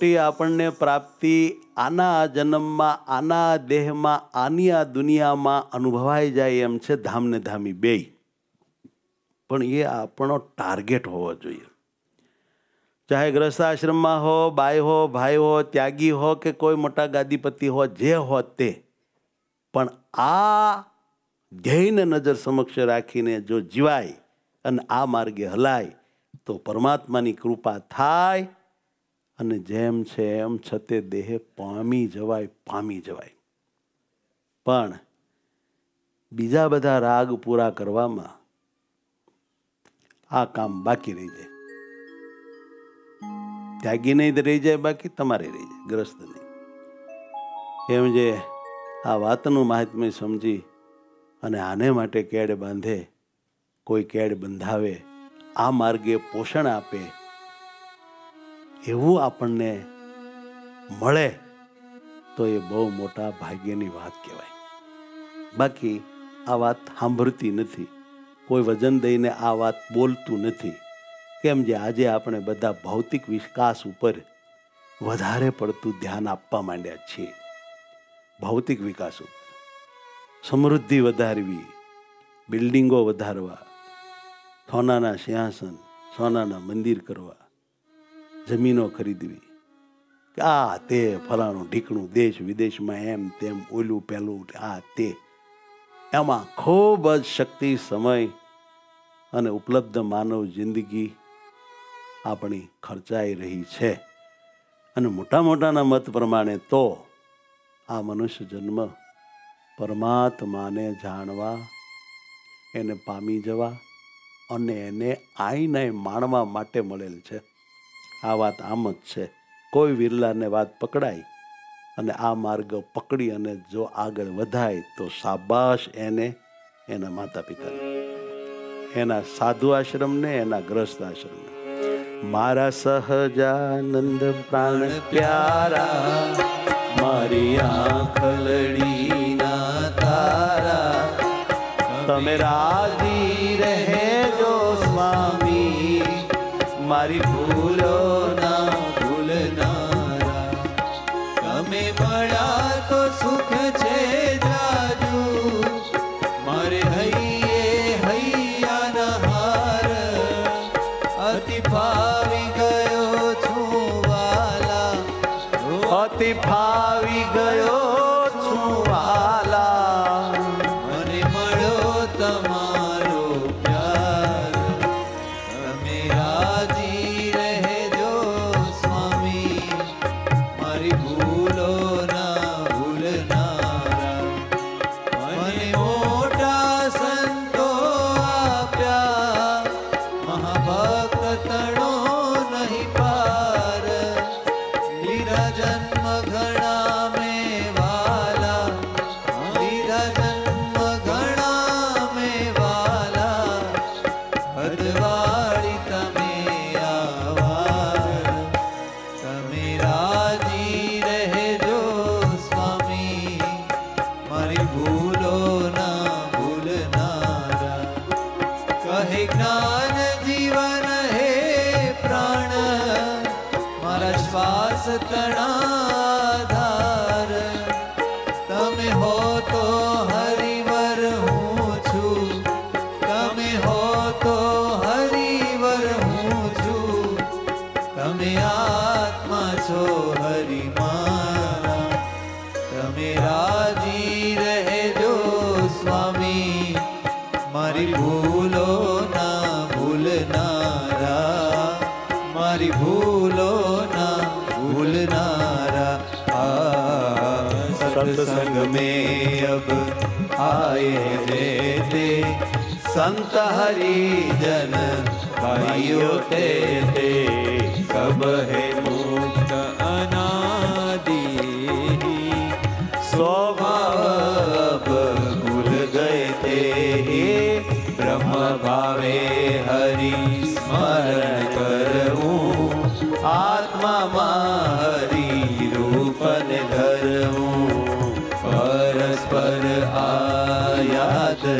મોટી આપણને પ્રાપ્તિ આના જન્મમાં, આના દેહમાં, આની આ દુનિયામાં અનુભવાઈ જાય એમ છે ધામને ધામી બેય. પણ એ આપણો ટાર્ગેટ હોવો જોઈએ. ચાહે ગ્રસ્તાશ્રમમાં હો, બાઈ હો, ભાઈ હો, ત્યાગી હો કે કોઈ મોટા ગાદીપતિ હો, જે હો તે. પણ આ ધ્યેયને નજર સમક્ષ રાખીને જો જીવાય અને આ માર્ગે હલાય તો પરમાત્માની કૃપા થાય અને જેમ છે એમ છતે દેહ પામી જવાય પામી જવાય. પણ બીજા બધા રાગ પૂરા કરવામાં આ કામ બાકી રહી જાય. ત્યાગી નહીં રહી જાય, બાકી તમારે રહી જાય, ગ્રસ્ત નહીં. એમ જે આ વાતનું મહાત્મ્ય સમજી અને આને માટે કેડ બાંધે, કોઈ કેડ બંધાવે, આ માર્ગે પોષણ આપે એવું આપણને મળે, તો એ બહુ મોટા ભાગ્યની વાત કહેવાય. બાકી આ વાત સાંભળતી નથી. કોઈ વજન દઈને આ વાત બોલતું નથી. કેમ જે આજે આપણે બધા ભૌતિક વિકાસ ઉપર વધારે પડતું ધ્યાન આપવા માંડ્યા છીએ. ભૌતિક વિકાસ ઉપર. સમૃદ્ધિ વધારવી, બિલ્ડિંગો વધારવા, સોનાના સિંહાસન, સોનાના મંદિર કરવા જમીનો ખરીદવી. આ તે ફલાણું ઢીકણું દેશ વિદેશમાં એમ તેમ ઓલું પહેલું આ તે. એમાં ખૂબ જ શક્તિ, સમય અને ઉપલબ્ધ માનવ જિંદગી આપણી ખર્ચાઈ રહી છે. અને મોટા મોટાના મત પ્રમાણે તો આ મનુષ્ય જન્મ પરમાત્માને જાણવા, એને પામી જવા અને એને આઈને માણવા માટે મળેલ છે. આ વાત આમ જ છે. કોઈ વિરલાને વાત પકડાય અને આ માર્ગ પકડી અને જો આગળ વધાય તો શાબાશ એને, એના માતા પિતાને એના સાધુ આશ્રમને, એના ગ્રસ્ત આશ્રમને. મારા સહજાનંદ પ્રાણ પ્યારા, મારી આંખ લડીના તારા. તમે રાજી મારી ભૂલો સંત હરિજન ભાઈઓ તે સબ હે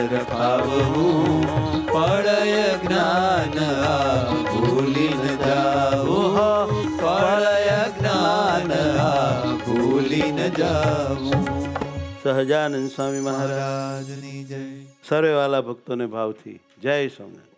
રખાવવું પળય જ્ઞાન આ ભૂલી ન જાઓ. પળય જ્ઞાન આ ભૂલી ન જાઓ. સહજાનંદ સ્વામી મહારાજની જય. સર્વે વાલા ભક્તોને ભાવથી જય સ્વામિનારાયણ.